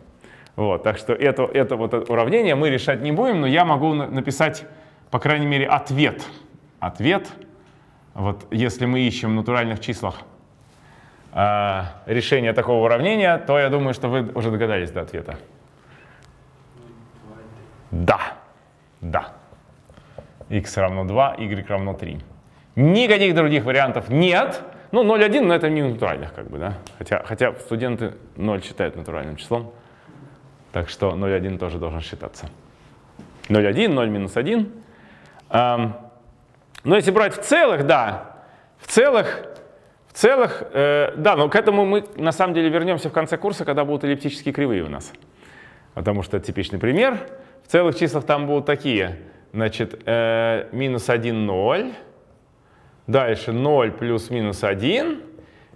Speaker 1: Вот, так что это, это вот уравнение мы решать не будем, но я могу написать, по крайней мере, ответ. Ответ, вот если мы ищем в натуральных числах э, решение такого уравнения, то я думаю, что вы уже догадались до ответа. Да, да. x равно 2, y равно 3. Никаких других вариантов нет. Ну, 0,1, но это не натуральных, как бы, да. Хотя, хотя студенты 0 считают натуральным числом. Так что 0,1 тоже должен считаться. 0,1, 0 минус 1. Но если брать в целых, да, в целых, в целых, э, да, но к этому мы на самом деле вернемся в конце курса, когда будут эллиптические кривые у нас. Потому что это типичный пример. В целых числах там будут такие. Значит, э, минус 1, 0. Дальше 0 плюс минус 1.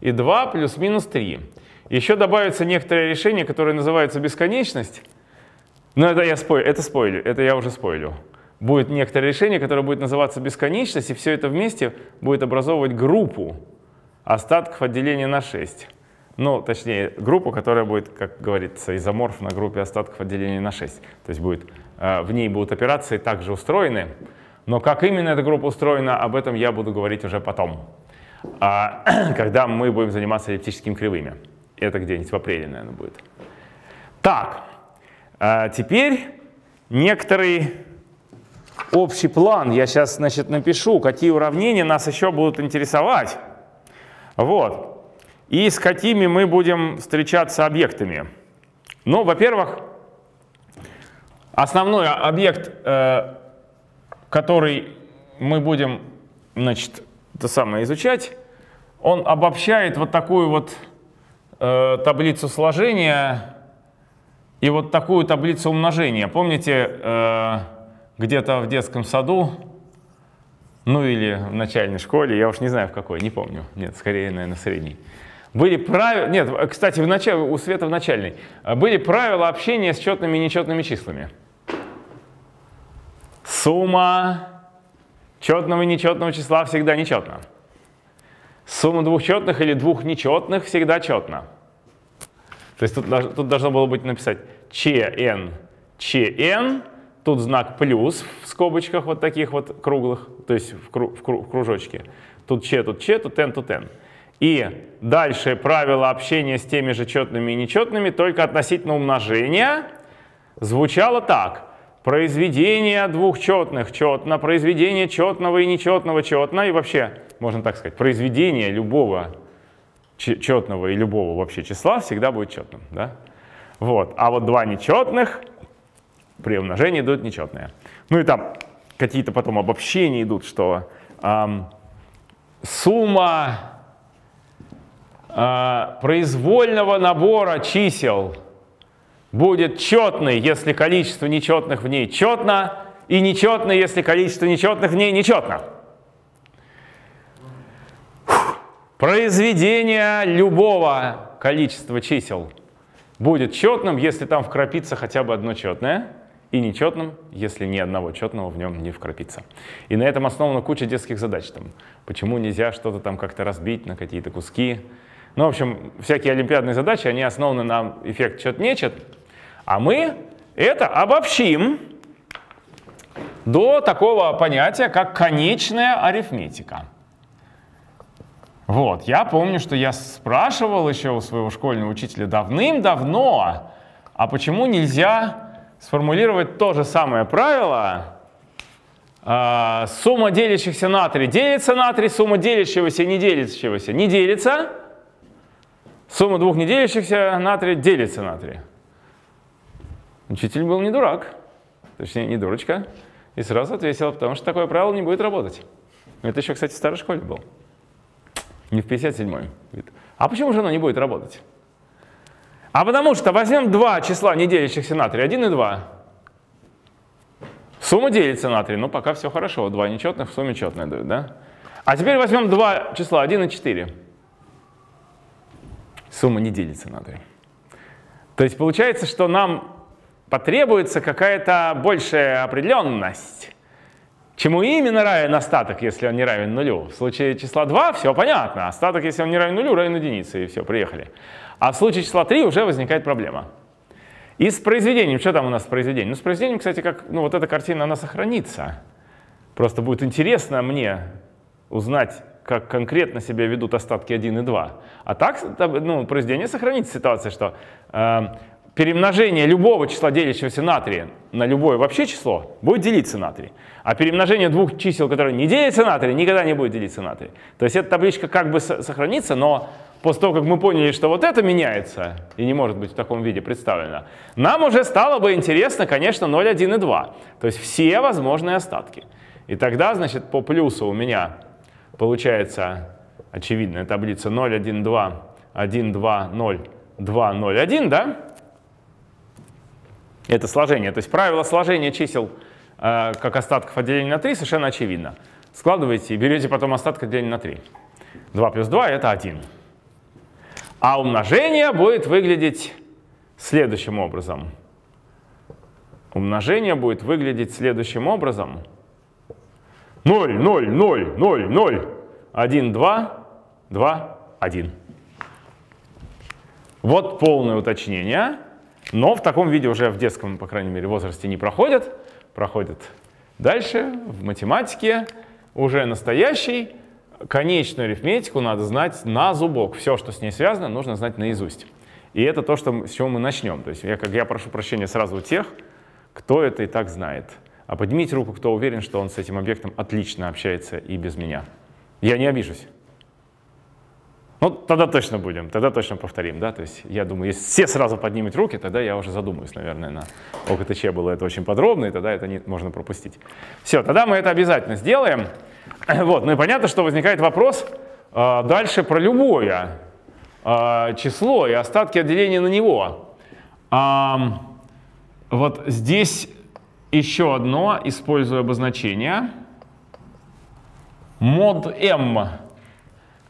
Speaker 1: И 2 плюс минус 3. Еще добавится некоторое решение, которое называется бесконечность. Но это я спойлю, это спойлю, это я уже спойлю. Будет некоторое решение, которое будет называться бесконечность, и все это вместе будет образовывать группу остатков отделения на 6. Ну, точнее, группу, которая будет, как говорится, изоморфна группе остатков отделения на 6. То есть будет, э, в ней будут операции также устроены, но как именно эта группа устроена, об этом я буду говорить уже потом, а, когда мы будем заниматься эллиптическими кривыми. Это где-нибудь в апреле, наверное, будет. Так, а теперь некоторый общий план. Я сейчас, значит, напишу, какие уравнения нас еще будут интересовать. Вот. И с какими мы будем встречаться объектами. Ну, во-первых, основной объект, э, который мы будем значит, это самое изучать, он обобщает вот такую вот э, таблицу сложения и вот такую таблицу умножения. Помните, э, где-то в детском саду, ну или в начальной школе, я уж не знаю в какой, не помню, нет, скорее, наверное, средней, были правила, нет, кстати, в начале, у Света в начальной, были правила общения с четными и нечетными числами. Сумма четного и нечетного числа всегда нечетна. Сумма двух четных или двух нечетных всегда четна. То есть тут, тут должно было быть написать ЧН, ЧН, тут знак плюс в скобочках вот таких вот круглых, то есть в, кру, в, кру, в кружочке. Тут Ч, тут Ч, тут Н, тут Н. И дальше правила общения с теми же четными и нечетными только относительно умножения звучало так. Произведение двух четных четно, произведение четного и нечетного четно, и вообще, можно так сказать, произведение любого четного и любого вообще числа всегда будет четным. Да? Вот. А вот два нечетных при умножении идут нечетные. Ну и там какие-то потом обобщения идут, что эм, сумма э, произвольного набора чисел будет четной, если количество нечетных в ней четно, и нечетной, если количество нечетных в ней нечетно. Произведение любого количества чисел будет четным, если там вкрапится хотя бы одно четное, и нечетным, если ни одного четного в нем не вкрапится. И на этом основана куча детских задач. Там, почему нельзя что-то там как-то разбить на какие-то куски. Ну, в общем, всякие олимпиадные задачи, они основаны на эффект чет-нечет. А мы это обобщим до такого понятия, как конечная арифметика. Вот, я помню, что я спрашивал еще у своего школьного учителя давным-давно, а почему нельзя сформулировать то же самое правило, э, сумма делящихся на 3 делится на 3, сумма делящегося не делящегося не делится, сумма двух не делящихся на 3 делится на 3. Учитель был не дурак, точнее не дурочка, и сразу ответил, потому что такое правило не будет работать. Это еще, кстати, в старой школе был. Не в 57-й. А почему же оно не будет работать? А потому что возьмем два числа, не делящихся на 3, 1 и 2. Сумма делится на 3, ну пока все хорошо, два нечетных в сумме четное дают, да? А теперь возьмем два числа, 1 и 4. Сумма не делится на 3. То есть получается, что нам потребуется какая-то большая определенность. Чему именно равен остаток, если он не равен нулю? В случае числа 2 все понятно. Остаток, если он не равен нулю, равен единице, и все, приехали. А в случае числа 3 уже возникает проблема. И с произведением, что там у нас с произведением? Ну, с произведением, кстати, как, ну, вот эта картина, она сохранится. Просто будет интересно мне узнать, как конкретно себя ведут остатки 1 и 2. А так, ну, произведение сохранится ситуация, что э, перемножение любого числа, делящегося на 3, на любое вообще число, будет делиться на 3. А перемножение двух чисел, которые не делятся на 3, никогда не будет делиться на 3. То есть эта табличка как бы сохранится, но после того, как мы поняли, что вот это меняется и не может быть в таком виде представлено, нам уже стало бы интересно, конечно, 0, 1 и 2. То есть все возможные остатки. И тогда, значит, по плюсу у меня получается очевидная таблица 0, 1, 2, 1, 2, 0, 2, 0, 1, да? Это сложение. То есть правило сложения чисел э, как остатков от деления на 3 совершенно очевидно. Складываете и берете потом остаток от деления на 3. 2 плюс 2 это 1. А умножение будет выглядеть следующим образом. Умножение будет выглядеть следующим образом. 0, 0, 0, 0, 0, 1, 2, 2, 1. Вот полное уточнение. Но в таком виде уже в детском, по крайней мере, возрасте не проходят. Проходят дальше, в математике, уже настоящий. Конечную арифметику надо знать на зубок. Все, что с ней связано, нужно знать наизусть. И это то, что, с чего мы начнем. То есть я, как я прошу прощения сразу у тех, кто это и так знает. А поднимите руку, кто уверен, что он с этим объектом отлично общается и без меня. Я не обижусь. Ну, тогда точно будем, тогда точно повторим, да, то есть я думаю, если все сразу поднимут руки, тогда я уже задумаюсь, наверное, на ОКТЧ было это очень подробно, и тогда это не, можно пропустить. Все, тогда мы это обязательно сделаем. Вот, ну и понятно, что возникает вопрос э, дальше про любое э, число и остатки отделения на него. А, вот здесь еще одно, используя обозначение. Мод m.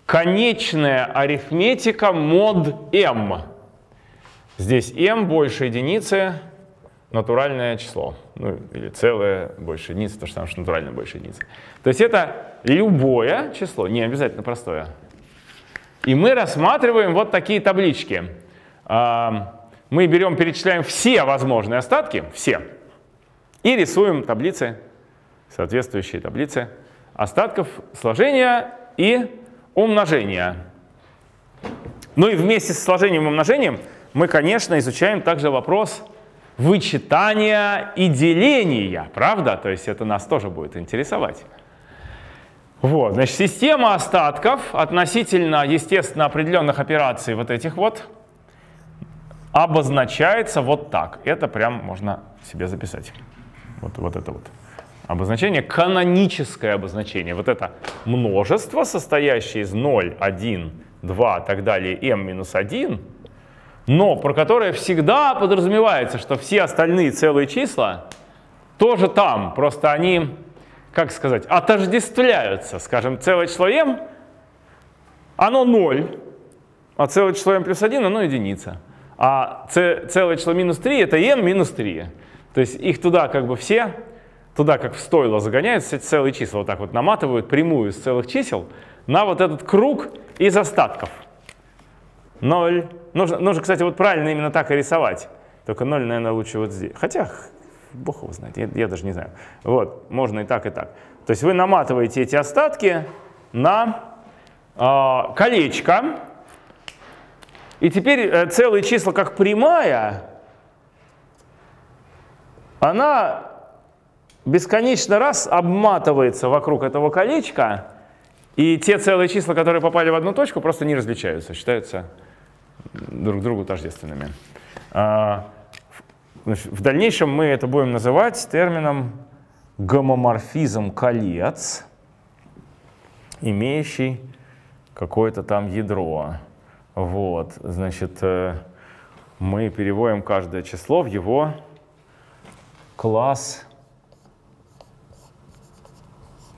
Speaker 1: Конечная арифметика мод m. Здесь m больше единицы, натуральное число. Ну, или целое больше единицы, то же самое, что натуральное больше единицы. То есть это любое число, не обязательно простое. И мы рассматриваем вот такие таблички. А, мы берем, перечисляем все возможные остатки, все, и рисуем таблицы, соответствующие таблицы остатков сложения и умножения. Ну и вместе с сложением и умножением мы, конечно, изучаем также вопрос вычитания и деления, правда? То есть это нас тоже будет интересовать. Вот, значит, система остатков относительно, естественно, определенных операций вот этих вот обозначается вот так. Это прям можно себе записать. Вот, вот это вот обозначение, каноническое обозначение. Вот это множество, состоящее из 0, 1, 2, так далее, m минус 1, но про которое всегда подразумевается, что все остальные целые числа тоже там, просто они, как сказать, отождествляются. Скажем, целое число m, оно 0, а целое число m плюс 1, оно единица. А целое число минус 3 это n минус 3. То есть их туда как бы все, туда как в стойло загоняются эти целые числа, вот так вот наматывают прямую из целых чисел на вот этот круг из остатков. 0. Нужно, нужно, кстати, вот правильно именно так и рисовать. Только 0, наверное, лучше вот здесь. Хотя, бог его знает, я, я даже не знаю. Вот, можно и так, и так. То есть вы наматываете эти остатки на э, колечко. И теперь э, целые числа как прямая, она бесконечно раз обматывается вокруг этого колечка, и те целые числа, которые попали в одну точку, просто не различаются, считаются друг другу тождественными. А, в дальнейшем мы это будем называть термином гомоморфизм колец, имеющий какое-то там ядро. Вот, значит, э, мы переводим каждое число в его класс,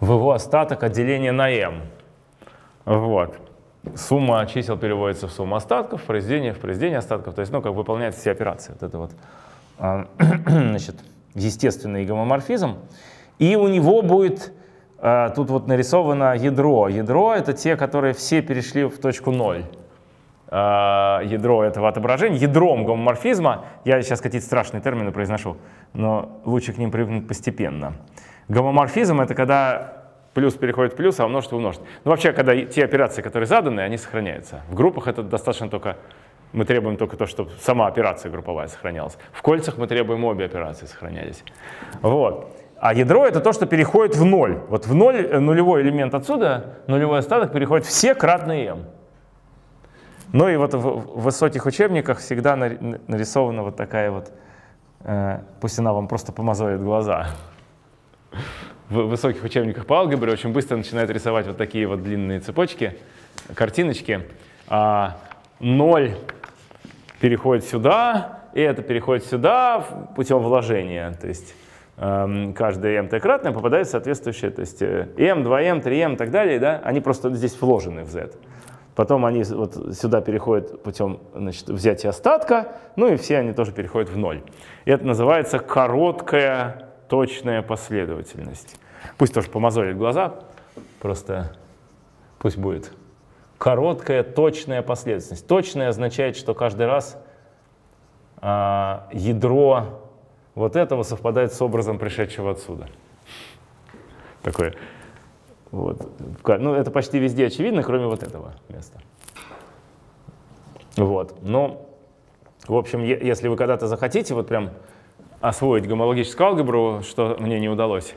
Speaker 1: в его остаток отделения на m. Вот. Сумма чисел переводится в сумму остатков, в произведение в произведение остатков. То есть, ну, как выполняется все операции. Вот это вот, а, значит, естественный гомоморфизм. И у него будет, а, тут вот нарисовано ядро. Ядро — это те, которые все перешли в точку 0 а, ядро этого отображения, ядром гомоморфизма, я сейчас какие-то страшные термины произношу, но лучше к ним привыкнуть постепенно. Гомоморфизм — это когда плюс переходит в плюс, а в множество. Ну вообще, когда те операции, которые заданы, они сохраняются. В группах это достаточно только, мы требуем только то, чтобы сама операция групповая сохранялась. В кольцах мы требуем обе операции сохранялись. Вот. А ядро это то, что переходит в ноль. Вот в ноль, э, нулевой элемент отсюда, нулевой остаток переходит все кратные m. Ну и вот в, в высоких учебниках всегда нарисована вот такая вот, э, пусть она вам просто помазывает глаза в высоких учебниках по алгебре очень быстро начинают рисовать вот такие вот длинные цепочки, картиночки. А 0 переходит сюда, и это переходит сюда путем вложения. То есть э, каждое m кратное попадает в соответствующее, то есть m, 2m, 3m и так далее, да, они просто здесь вложены в z. Потом они вот сюда переходят путем значит, взятия остатка, ну и все они тоже переходят в ноль. И это называется короткая точная последовательность. Пусть тоже помазолит глаза, просто пусть будет. Короткая, точная последовательность. Точная означает, что каждый раз а, ядро вот этого совпадает с образом пришедшего отсюда. Такое. Вот. Ну, это почти везде очевидно, кроме вот этого места. Вот. Но, в общем, если вы когда-то захотите вот прям освоить гомологическую алгебру, что мне не удалось,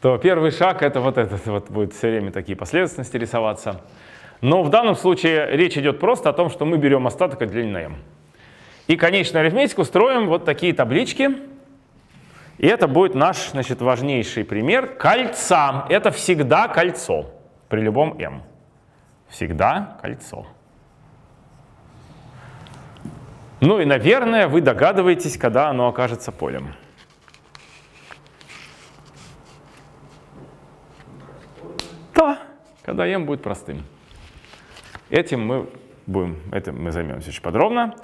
Speaker 1: то первый шаг это вот этот вот будет все время такие последовательности рисоваться. Но в данном случае речь идет просто о том, что мы берем остаток отделения на m. И конечную арифметику строим вот такие таблички. И это будет наш значит, важнейший пример кольца. Это всегда кольцо при любом m. Всегда кольцо. Ну и, наверное, вы догадываетесь, когда оно окажется полем. Да, когда m будет простым. Этим мы будем, этим мы займемся очень подробно.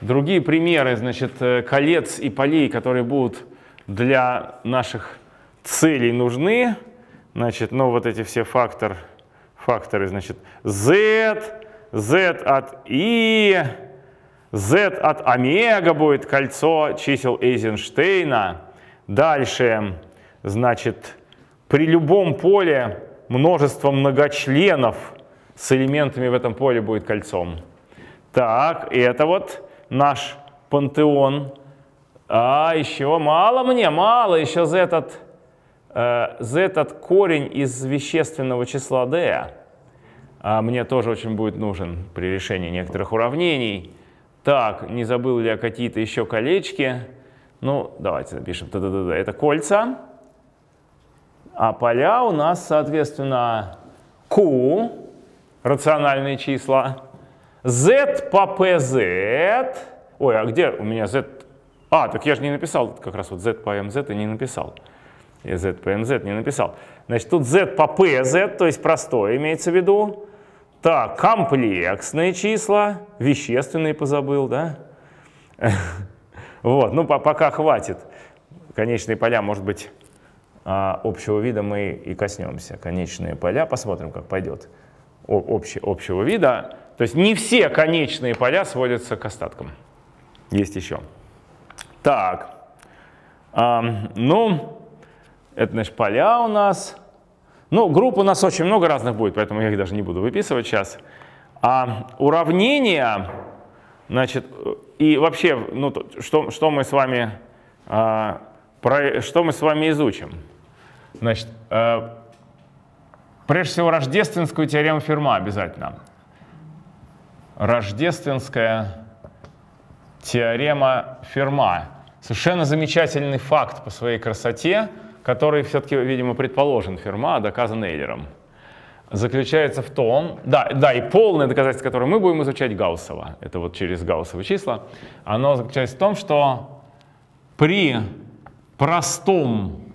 Speaker 1: Другие примеры, значит, э, колец и полей, которые будут для наших целей нужны, значит, ну вот эти все фактор, факторы, значит, z, z от i, z от омега будет кольцо чисел Эйзенштейна. Дальше, значит, при любом поле множество многочленов с элементами в этом поле будет кольцом. Так, это вот наш пантеон а, еще мало мне, мало, еще z от, э, z от корень из вещественного числа d. А мне тоже очень будет нужен при решении некоторых уравнений. Так, не забыл ли я какие-то еще колечки? Ну, давайте -т -т Это кольца. А поля у нас, соответственно, Q, рациональные числа, Z по PZ. Ой, а где у меня Z а, так я же не написал как раз вот z по mz и не написал. Я z по mz не написал. Значит, тут z по pz, то есть простое имеется в виду. Так, комплексные числа, вещественные позабыл, да? Вот, ну пока хватит. Конечные поля, может быть, а, общего вида мы и коснемся. Конечные поля, посмотрим, как пойдет. Общего вида. То есть не все конечные поля сводятся к остаткам. Есть еще. Так, ну, это, значит, поля у нас. Ну, групп у нас очень много разных будет, поэтому я их даже не буду выписывать сейчас. А уравнения, значит, и вообще, ну, что, что мы с вами, а, про, что мы с вами изучим? Значит, а, прежде всего, рождественскую теорему Ферма обязательно. Рождественская теорема Ферма. Совершенно замечательный факт по своей красоте, который все-таки, видимо, предположен Ферма, а доказан Эйлером. Заключается в том, да, да, и полное доказательство, которое мы будем изучать Гауссова, это вот через Гауссовы числа, оно заключается в том, что при простом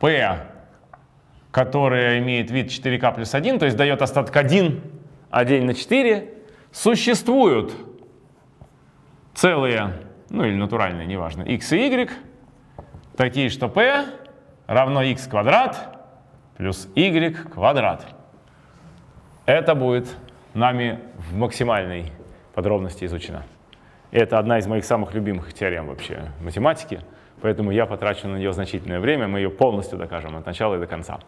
Speaker 1: P, которое имеет вид 4k плюс 1, то есть дает остаток 1, 1 на 4, существуют целые, ну или натуральные, неважно, x и y, такие, что p равно x квадрат плюс y квадрат. Это будет нами в максимальной подробности изучено. это одна из моих самых любимых теорем вообще математики, поэтому я потрачу на нее значительное время, мы ее полностью докажем от начала и до конца.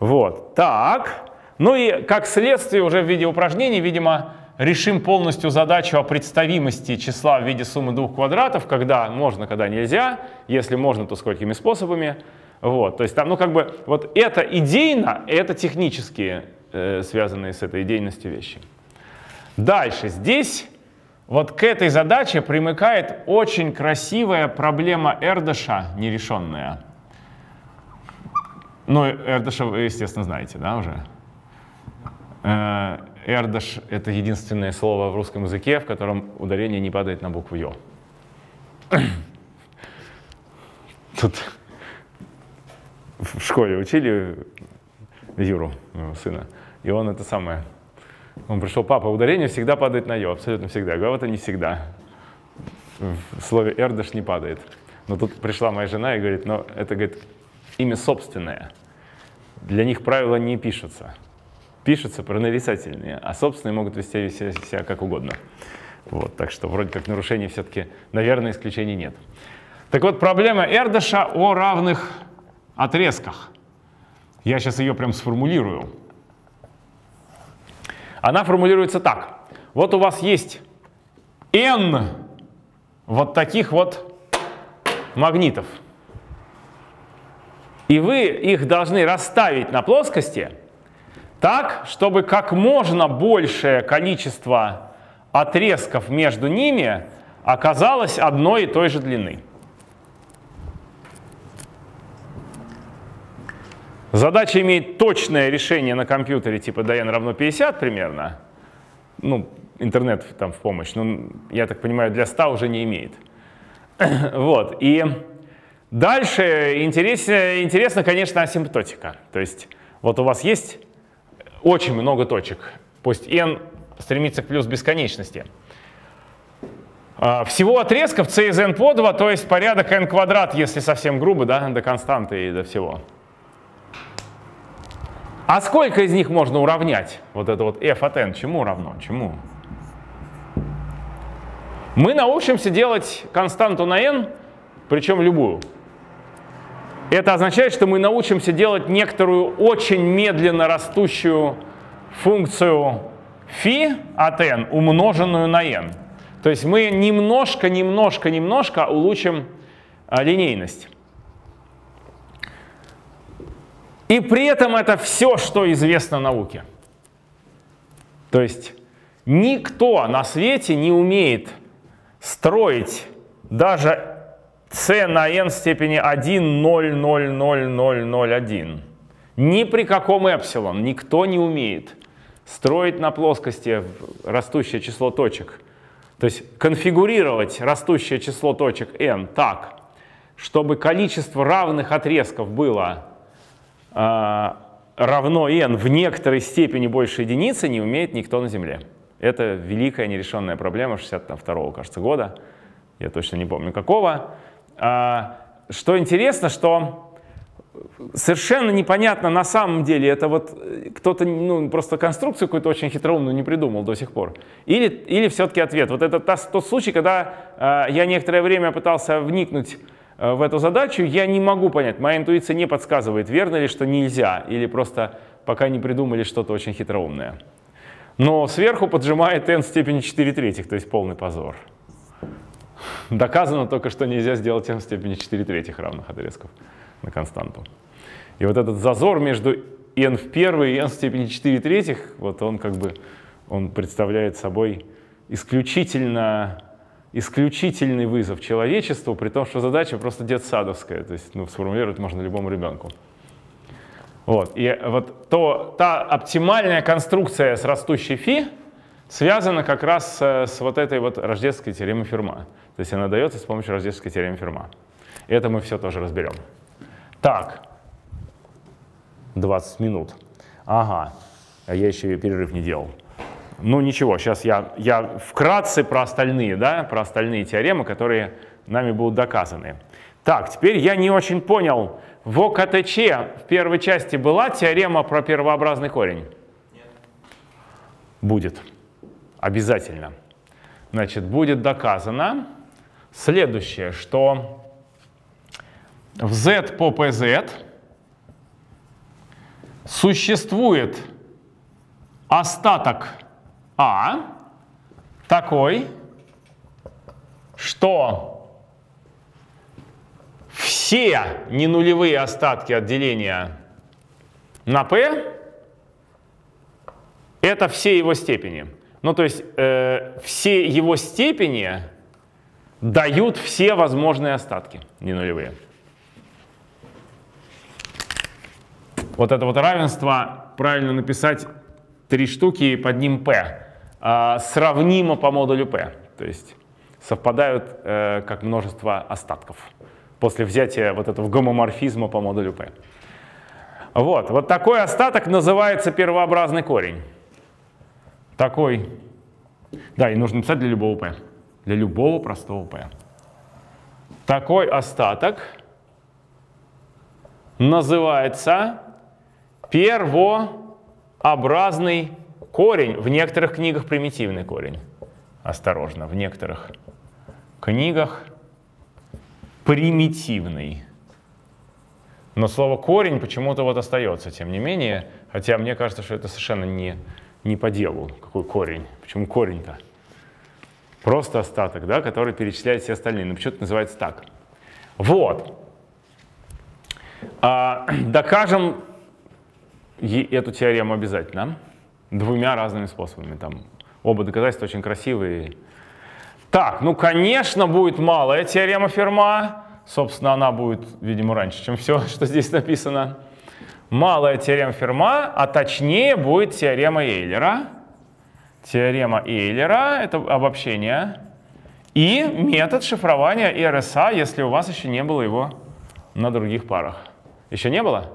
Speaker 1: Вот, так. Ну и как следствие уже в виде упражнений, видимо, решим полностью задачу о представимости числа в виде суммы двух квадратов, когда можно, когда нельзя, если можно, то сколькими способами. Вот, то есть там, ну как бы, вот это идейно, это технические, э, связанные с этой идейностью вещи. Дальше, здесь вот к этой задаче примыкает очень красивая проблема Эрдыша, нерешенная. Ну, Эрдыша вы, естественно, знаете, да, уже? Э, Эрдаш — это единственное слово в русском языке, в котором ударение не падает на букву «ё». Тут в школе учили Юру, моего сына, и он это самое. Он пришел, папа, ударение всегда падает на «ё», абсолютно всегда. Я говорю, это не всегда. В слове «эрдаш» не падает. Но тут пришла моя жена и говорит, но это, говорит, имя собственное. Для них правила не пишутся пишутся пронарицательные, а собственные могут вести себя, себя как угодно. Вот, так что вроде как нарушений все-таки, наверное, исключений нет. Так вот, проблема Эрдыша о равных отрезках. Я сейчас ее прям сформулирую. Она формулируется так. Вот у вас есть n вот таких вот магнитов. И вы их должны расставить на плоскости – так, чтобы как можно большее количество отрезков между ними оказалось одной и той же длины. Задача имеет точное решение на компьютере типа dn равно 50 примерно. Ну, интернет там в помощь, но, я так понимаю, для 100 уже не имеет. Вот, и дальше интересно, интересно, конечно, асимптотика. То есть вот у вас есть очень много точек, пусть n стремится к плюс бесконечности. А, всего отрезков c из n по 2, то есть порядок n квадрат, если совсем грубо, да, до константы и до всего. А сколько из них можно уравнять? Вот это вот f от n, чему равно? Чему? Мы научимся делать константу на n, причем любую. Это означает, что мы научимся делать некоторую очень медленно растущую функцию φ от n, умноженную на n. То есть мы немножко, немножко, немножко улучшим а, линейность. И при этом это все, что известно науке. То есть никто на свете не умеет строить даже c на n степени 1, 0, 0, 0, 0, 0, 1. Ни при каком эпсилон никто не умеет строить на плоскости растущее число точек. То есть конфигурировать растущее число точек n так, чтобы количество равных отрезков было равно n в некоторой степени больше единицы, не умеет никто на Земле. Это великая нерешенная проблема 62 кажется, года. Я точно не помню какого. А, что интересно, что совершенно непонятно на самом деле, это вот э, кто-то ну, просто конструкцию какую-то очень хитроумную не придумал до сих пор. Или, или все-таки ответ. Вот это тот случай, когда э, я некоторое время пытался вникнуть в эту задачу, я не могу понять, моя интуиция не подсказывает, верно ли, что нельзя, или просто пока не придумали что-то очень хитроумное. Но сверху поджимает n в степени 4 третьих, то есть полный позор. Доказано только, что нельзя сделать n в степени 4 третьих равных отрезков на константу. И вот этот зазор между n в первой и n в степени 4 третьих, вот он как бы, он представляет собой исключительно, исключительный вызов человечеству, при том, что задача просто детсадовская, то есть ну, сформулировать можно любому ребенку. Вот. И вот то, та оптимальная конструкция с растущей фи связана как раз с, с вот этой вот рождественской теоремой Ферма. То есть она дается с помощью рождественской теоремы Ферма. Это мы все тоже разберем. Так, 20 минут. Ага, а я еще и перерыв не делал. Ну ничего, сейчас я, я вкратце про остальные, да, про остальные теоремы, которые нами будут доказаны. Так, теперь я не очень понял. В ОКТЧ в первой части была теорема про первообразный корень? Нет. Будет. Обязательно. Значит, будет доказано следующее, что в z по pz существует остаток А такой, что все ненулевые остатки от деления на p это все его степени. Ну, то есть э, все его степени дают все возможные остатки ненулевые. Вот это вот равенство правильно написать три штуки под ним p. А, сравнимо по модулю p. То есть совпадают э, как множество остатков после взятия вот этого гомоморфизма по модулю p. Вот, вот такой остаток называется первообразный корень. Такой, да, и нужно написать для любого p, для любого простого p. Такой остаток называется первообразный корень. В некоторых книгах примитивный корень. Осторожно, в некоторых книгах примитивный. Но слово корень почему-то вот остается, тем не менее, хотя мне кажется, что это совершенно не, не по делу. Какой корень? Почему корень-то? Просто остаток, да, который перечисляет все остальные. Но почему-то называется так. Вот. А, докажем эту теорему обязательно двумя разными способами. Там оба доказательства очень красивые. Так, ну, конечно, будет малая теорема Ферма. Собственно, она будет, видимо, раньше, чем все, что здесь написано. малая теорема Ферма, а точнее будет теорема Эйлера. Теорема Эйлера — это обобщение. И метод шифрования RSA, если у вас еще не было его на других парах. Еще не было?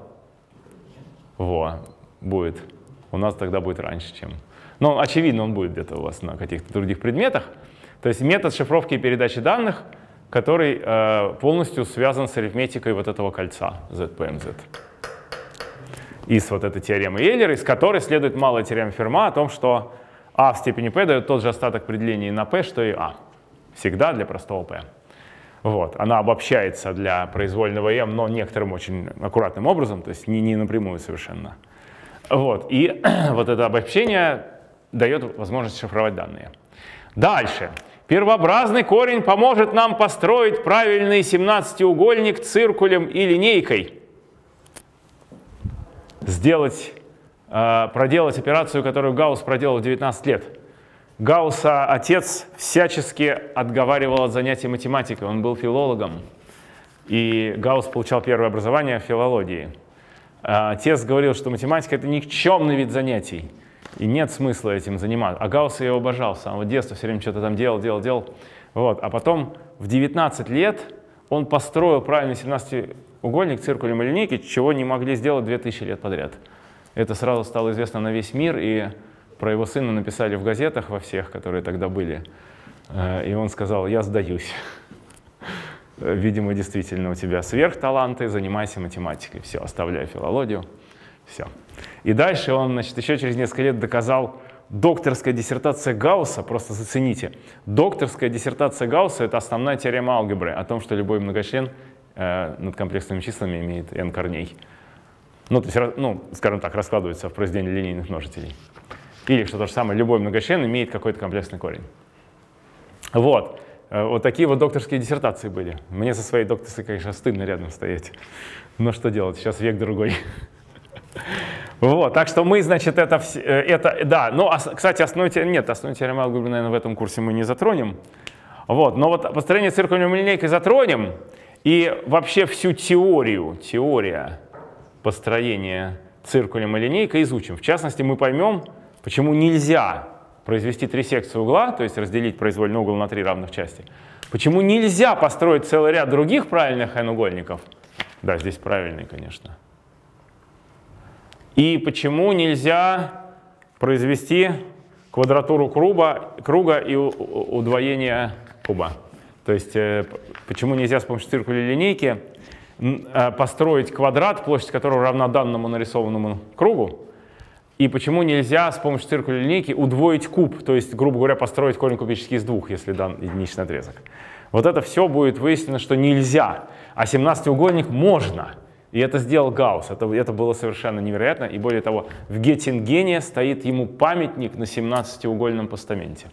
Speaker 1: Во, будет. У нас тогда будет раньше, чем... Ну, очевидно, он будет где-то у вас на каких-то других предметах. То есть метод шифровки и передачи данных, который э, полностью связан с арифметикой вот этого кольца ZPMZ. Из вот этой теоремы Эйлера, из которой следует малая теорема Ферма о том, что а в степени p дает тот же остаток при делении на p, что и а. Всегда для простого p. Вот. Она обобщается для произвольного m, но некоторым очень аккуратным образом, то есть не, не напрямую совершенно. Вот. И вот это обобщение дает возможность шифровать данные. Дальше. Первообразный корень поможет нам построить правильный 17-угольник циркулем и линейкой. Сделать, э, проделать операцию, которую Гаусс проделал в 19 лет. Гаусса отец всячески отговаривал от занятий математикой. Он был филологом. И Гаусс получал первое образование в филологии. А отец говорил, что математика — это никчемный вид занятий. И нет смысла этим заниматься. А Гаусс его обожал с самого детства, все время что-то там делал, делал, делал. Вот. А потом в 19 лет он построил правильный 17-угольник циркулем и линейки, чего не могли сделать 2000 лет подряд. Это сразу стало известно на весь мир, и про его сына написали в газетах во всех, которые тогда были. Э, и он сказал, я сдаюсь. Видимо, действительно у тебя сверхталанты, занимайся математикой. Все, оставляй филологию. Все. И дальше он, значит, еще через несколько лет доказал докторская диссертация Гаусса, просто зацените. Докторская диссертация Гаусса — это основная теорема алгебры о том, что любой многочлен э, над комплексными числами имеет n корней. Ну, то есть, ну, скажем так, раскладывается в произведении линейных множителей. Или, что то же самое, любой многочлен имеет какой-то комплексный корень. Вот. Э, вот такие вот докторские диссертации были. Мне со своей докторской, конечно, стыдно рядом стоять. Но что делать, сейчас век другой. Вот, так что мы, значит, это, э, это да, ну, кстати, основной теорема, нет, основной теорему алгебры, наверное, в этом курсе мы не затронем. Вот, но вот построение циркульной линейкой затронем, и вообще всю теорию, теория построения циркулем и линейкой изучим. В частности, мы поймем, Почему нельзя произвести три секции угла, то есть разделить произвольный угол на три равных части? Почему нельзя построить целый ряд других правильных n-угольников? Да, здесь правильный, конечно. И почему нельзя произвести квадратуру круга, круга и удвоение куба? То есть э, почему нельзя с помощью циркуля линейки э, построить квадрат, площадь которого равна данному нарисованному кругу, и почему нельзя с помощью циркулярной линейки удвоить куб, то есть, грубо говоря, построить корень кубический из двух, если дан единичный отрезок. Вот это все будет выяснено, что нельзя, а 17-угольник можно. И это сделал Гаусс. Это, это было совершенно невероятно. И более того, в Геттингене стоит ему памятник на 17-угольном постаменте.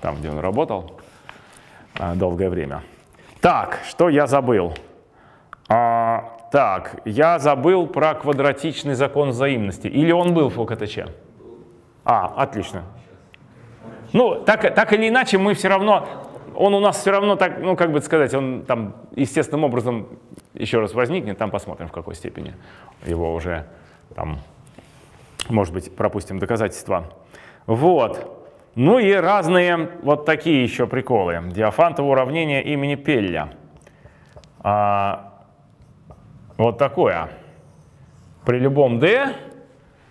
Speaker 1: Там, где он работал а, долгое время. Так, что я забыл? А, так, я забыл про квадратичный закон взаимности. Или он был в ФОКТЧ? А, отлично. Ну, так, так или иначе, мы все равно, он у нас все равно так, ну, как бы сказать, он там естественным образом еще раз возникнет, там посмотрим, в какой степени его уже там, может быть, пропустим доказательства. Вот. Ну и разные вот такие еще приколы. Диофантово уравнение имени Пелля. А, вот такое. При любом d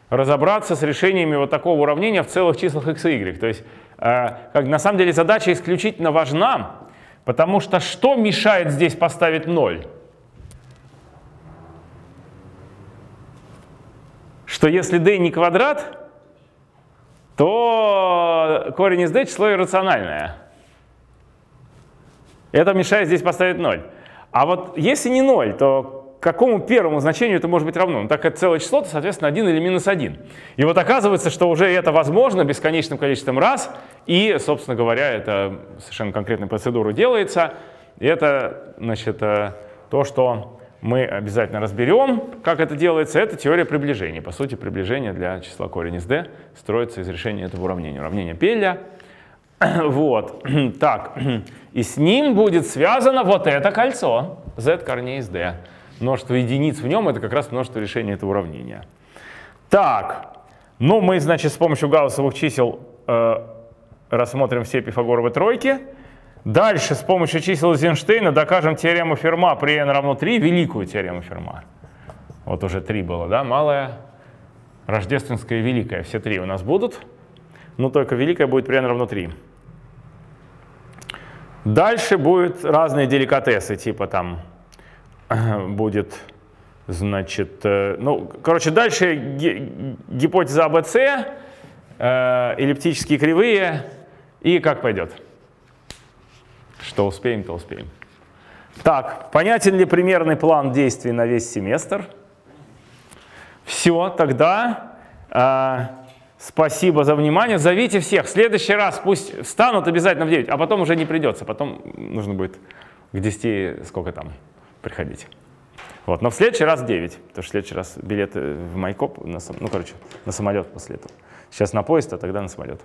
Speaker 1: разобраться с решениями вот такого уравнения в целых числах x и y. То есть э, как, на самом деле задача исключительно важна, потому что что мешает здесь поставить 0? Что если d не квадрат, то корень из d число иррациональное. Это мешает здесь поставить 0. А вот если не 0, то какому первому значению это может быть равно? Ну, так как это целое число, то, соответственно, 1 или минус 1. И вот оказывается, что уже это возможно бесконечным количеством раз, и, собственно говоря, это совершенно конкретной процедурой делается. И это, значит, э, то, что мы обязательно разберем, как это делается, это теория приближения. По сути, приближение для числа корень из d строится из решения этого уравнения. Уравнение Пелля. Вот, так, и с ним будет связано вот это кольцо, z корней из d. множество единиц в нем — это как раз множество решения этого уравнения. Так, ну мы, значит, с помощью гауссовых чисел э, рассмотрим все пифагоровы тройки. Дальше с помощью чисел Эйзенштейна докажем теорему Ферма при n равно 3, великую теорему Ферма. Вот уже три было, да, малая, рождественская и великая. Все три у нас будут. Но только великая будет при n равно 3. Дальше будут разные деликатесы, типа там будет, значит, э, ну, короче, дальше гипотеза АБЦ, э, эллиптические кривые и как пойдет. Что успеем, то успеем. Так, понятен ли примерный план действий на весь семестр? Все, тогда э, спасибо за внимание. Зовите всех. В следующий раз пусть встанут обязательно в 9, а потом уже не придется. Потом нужно будет к 10, сколько там, приходить. Вот. Но в следующий раз 9, потому что в следующий раз билеты в Майкоп, на, ну, короче, на самолет после этого. Сейчас на поезд, а тогда на самолет.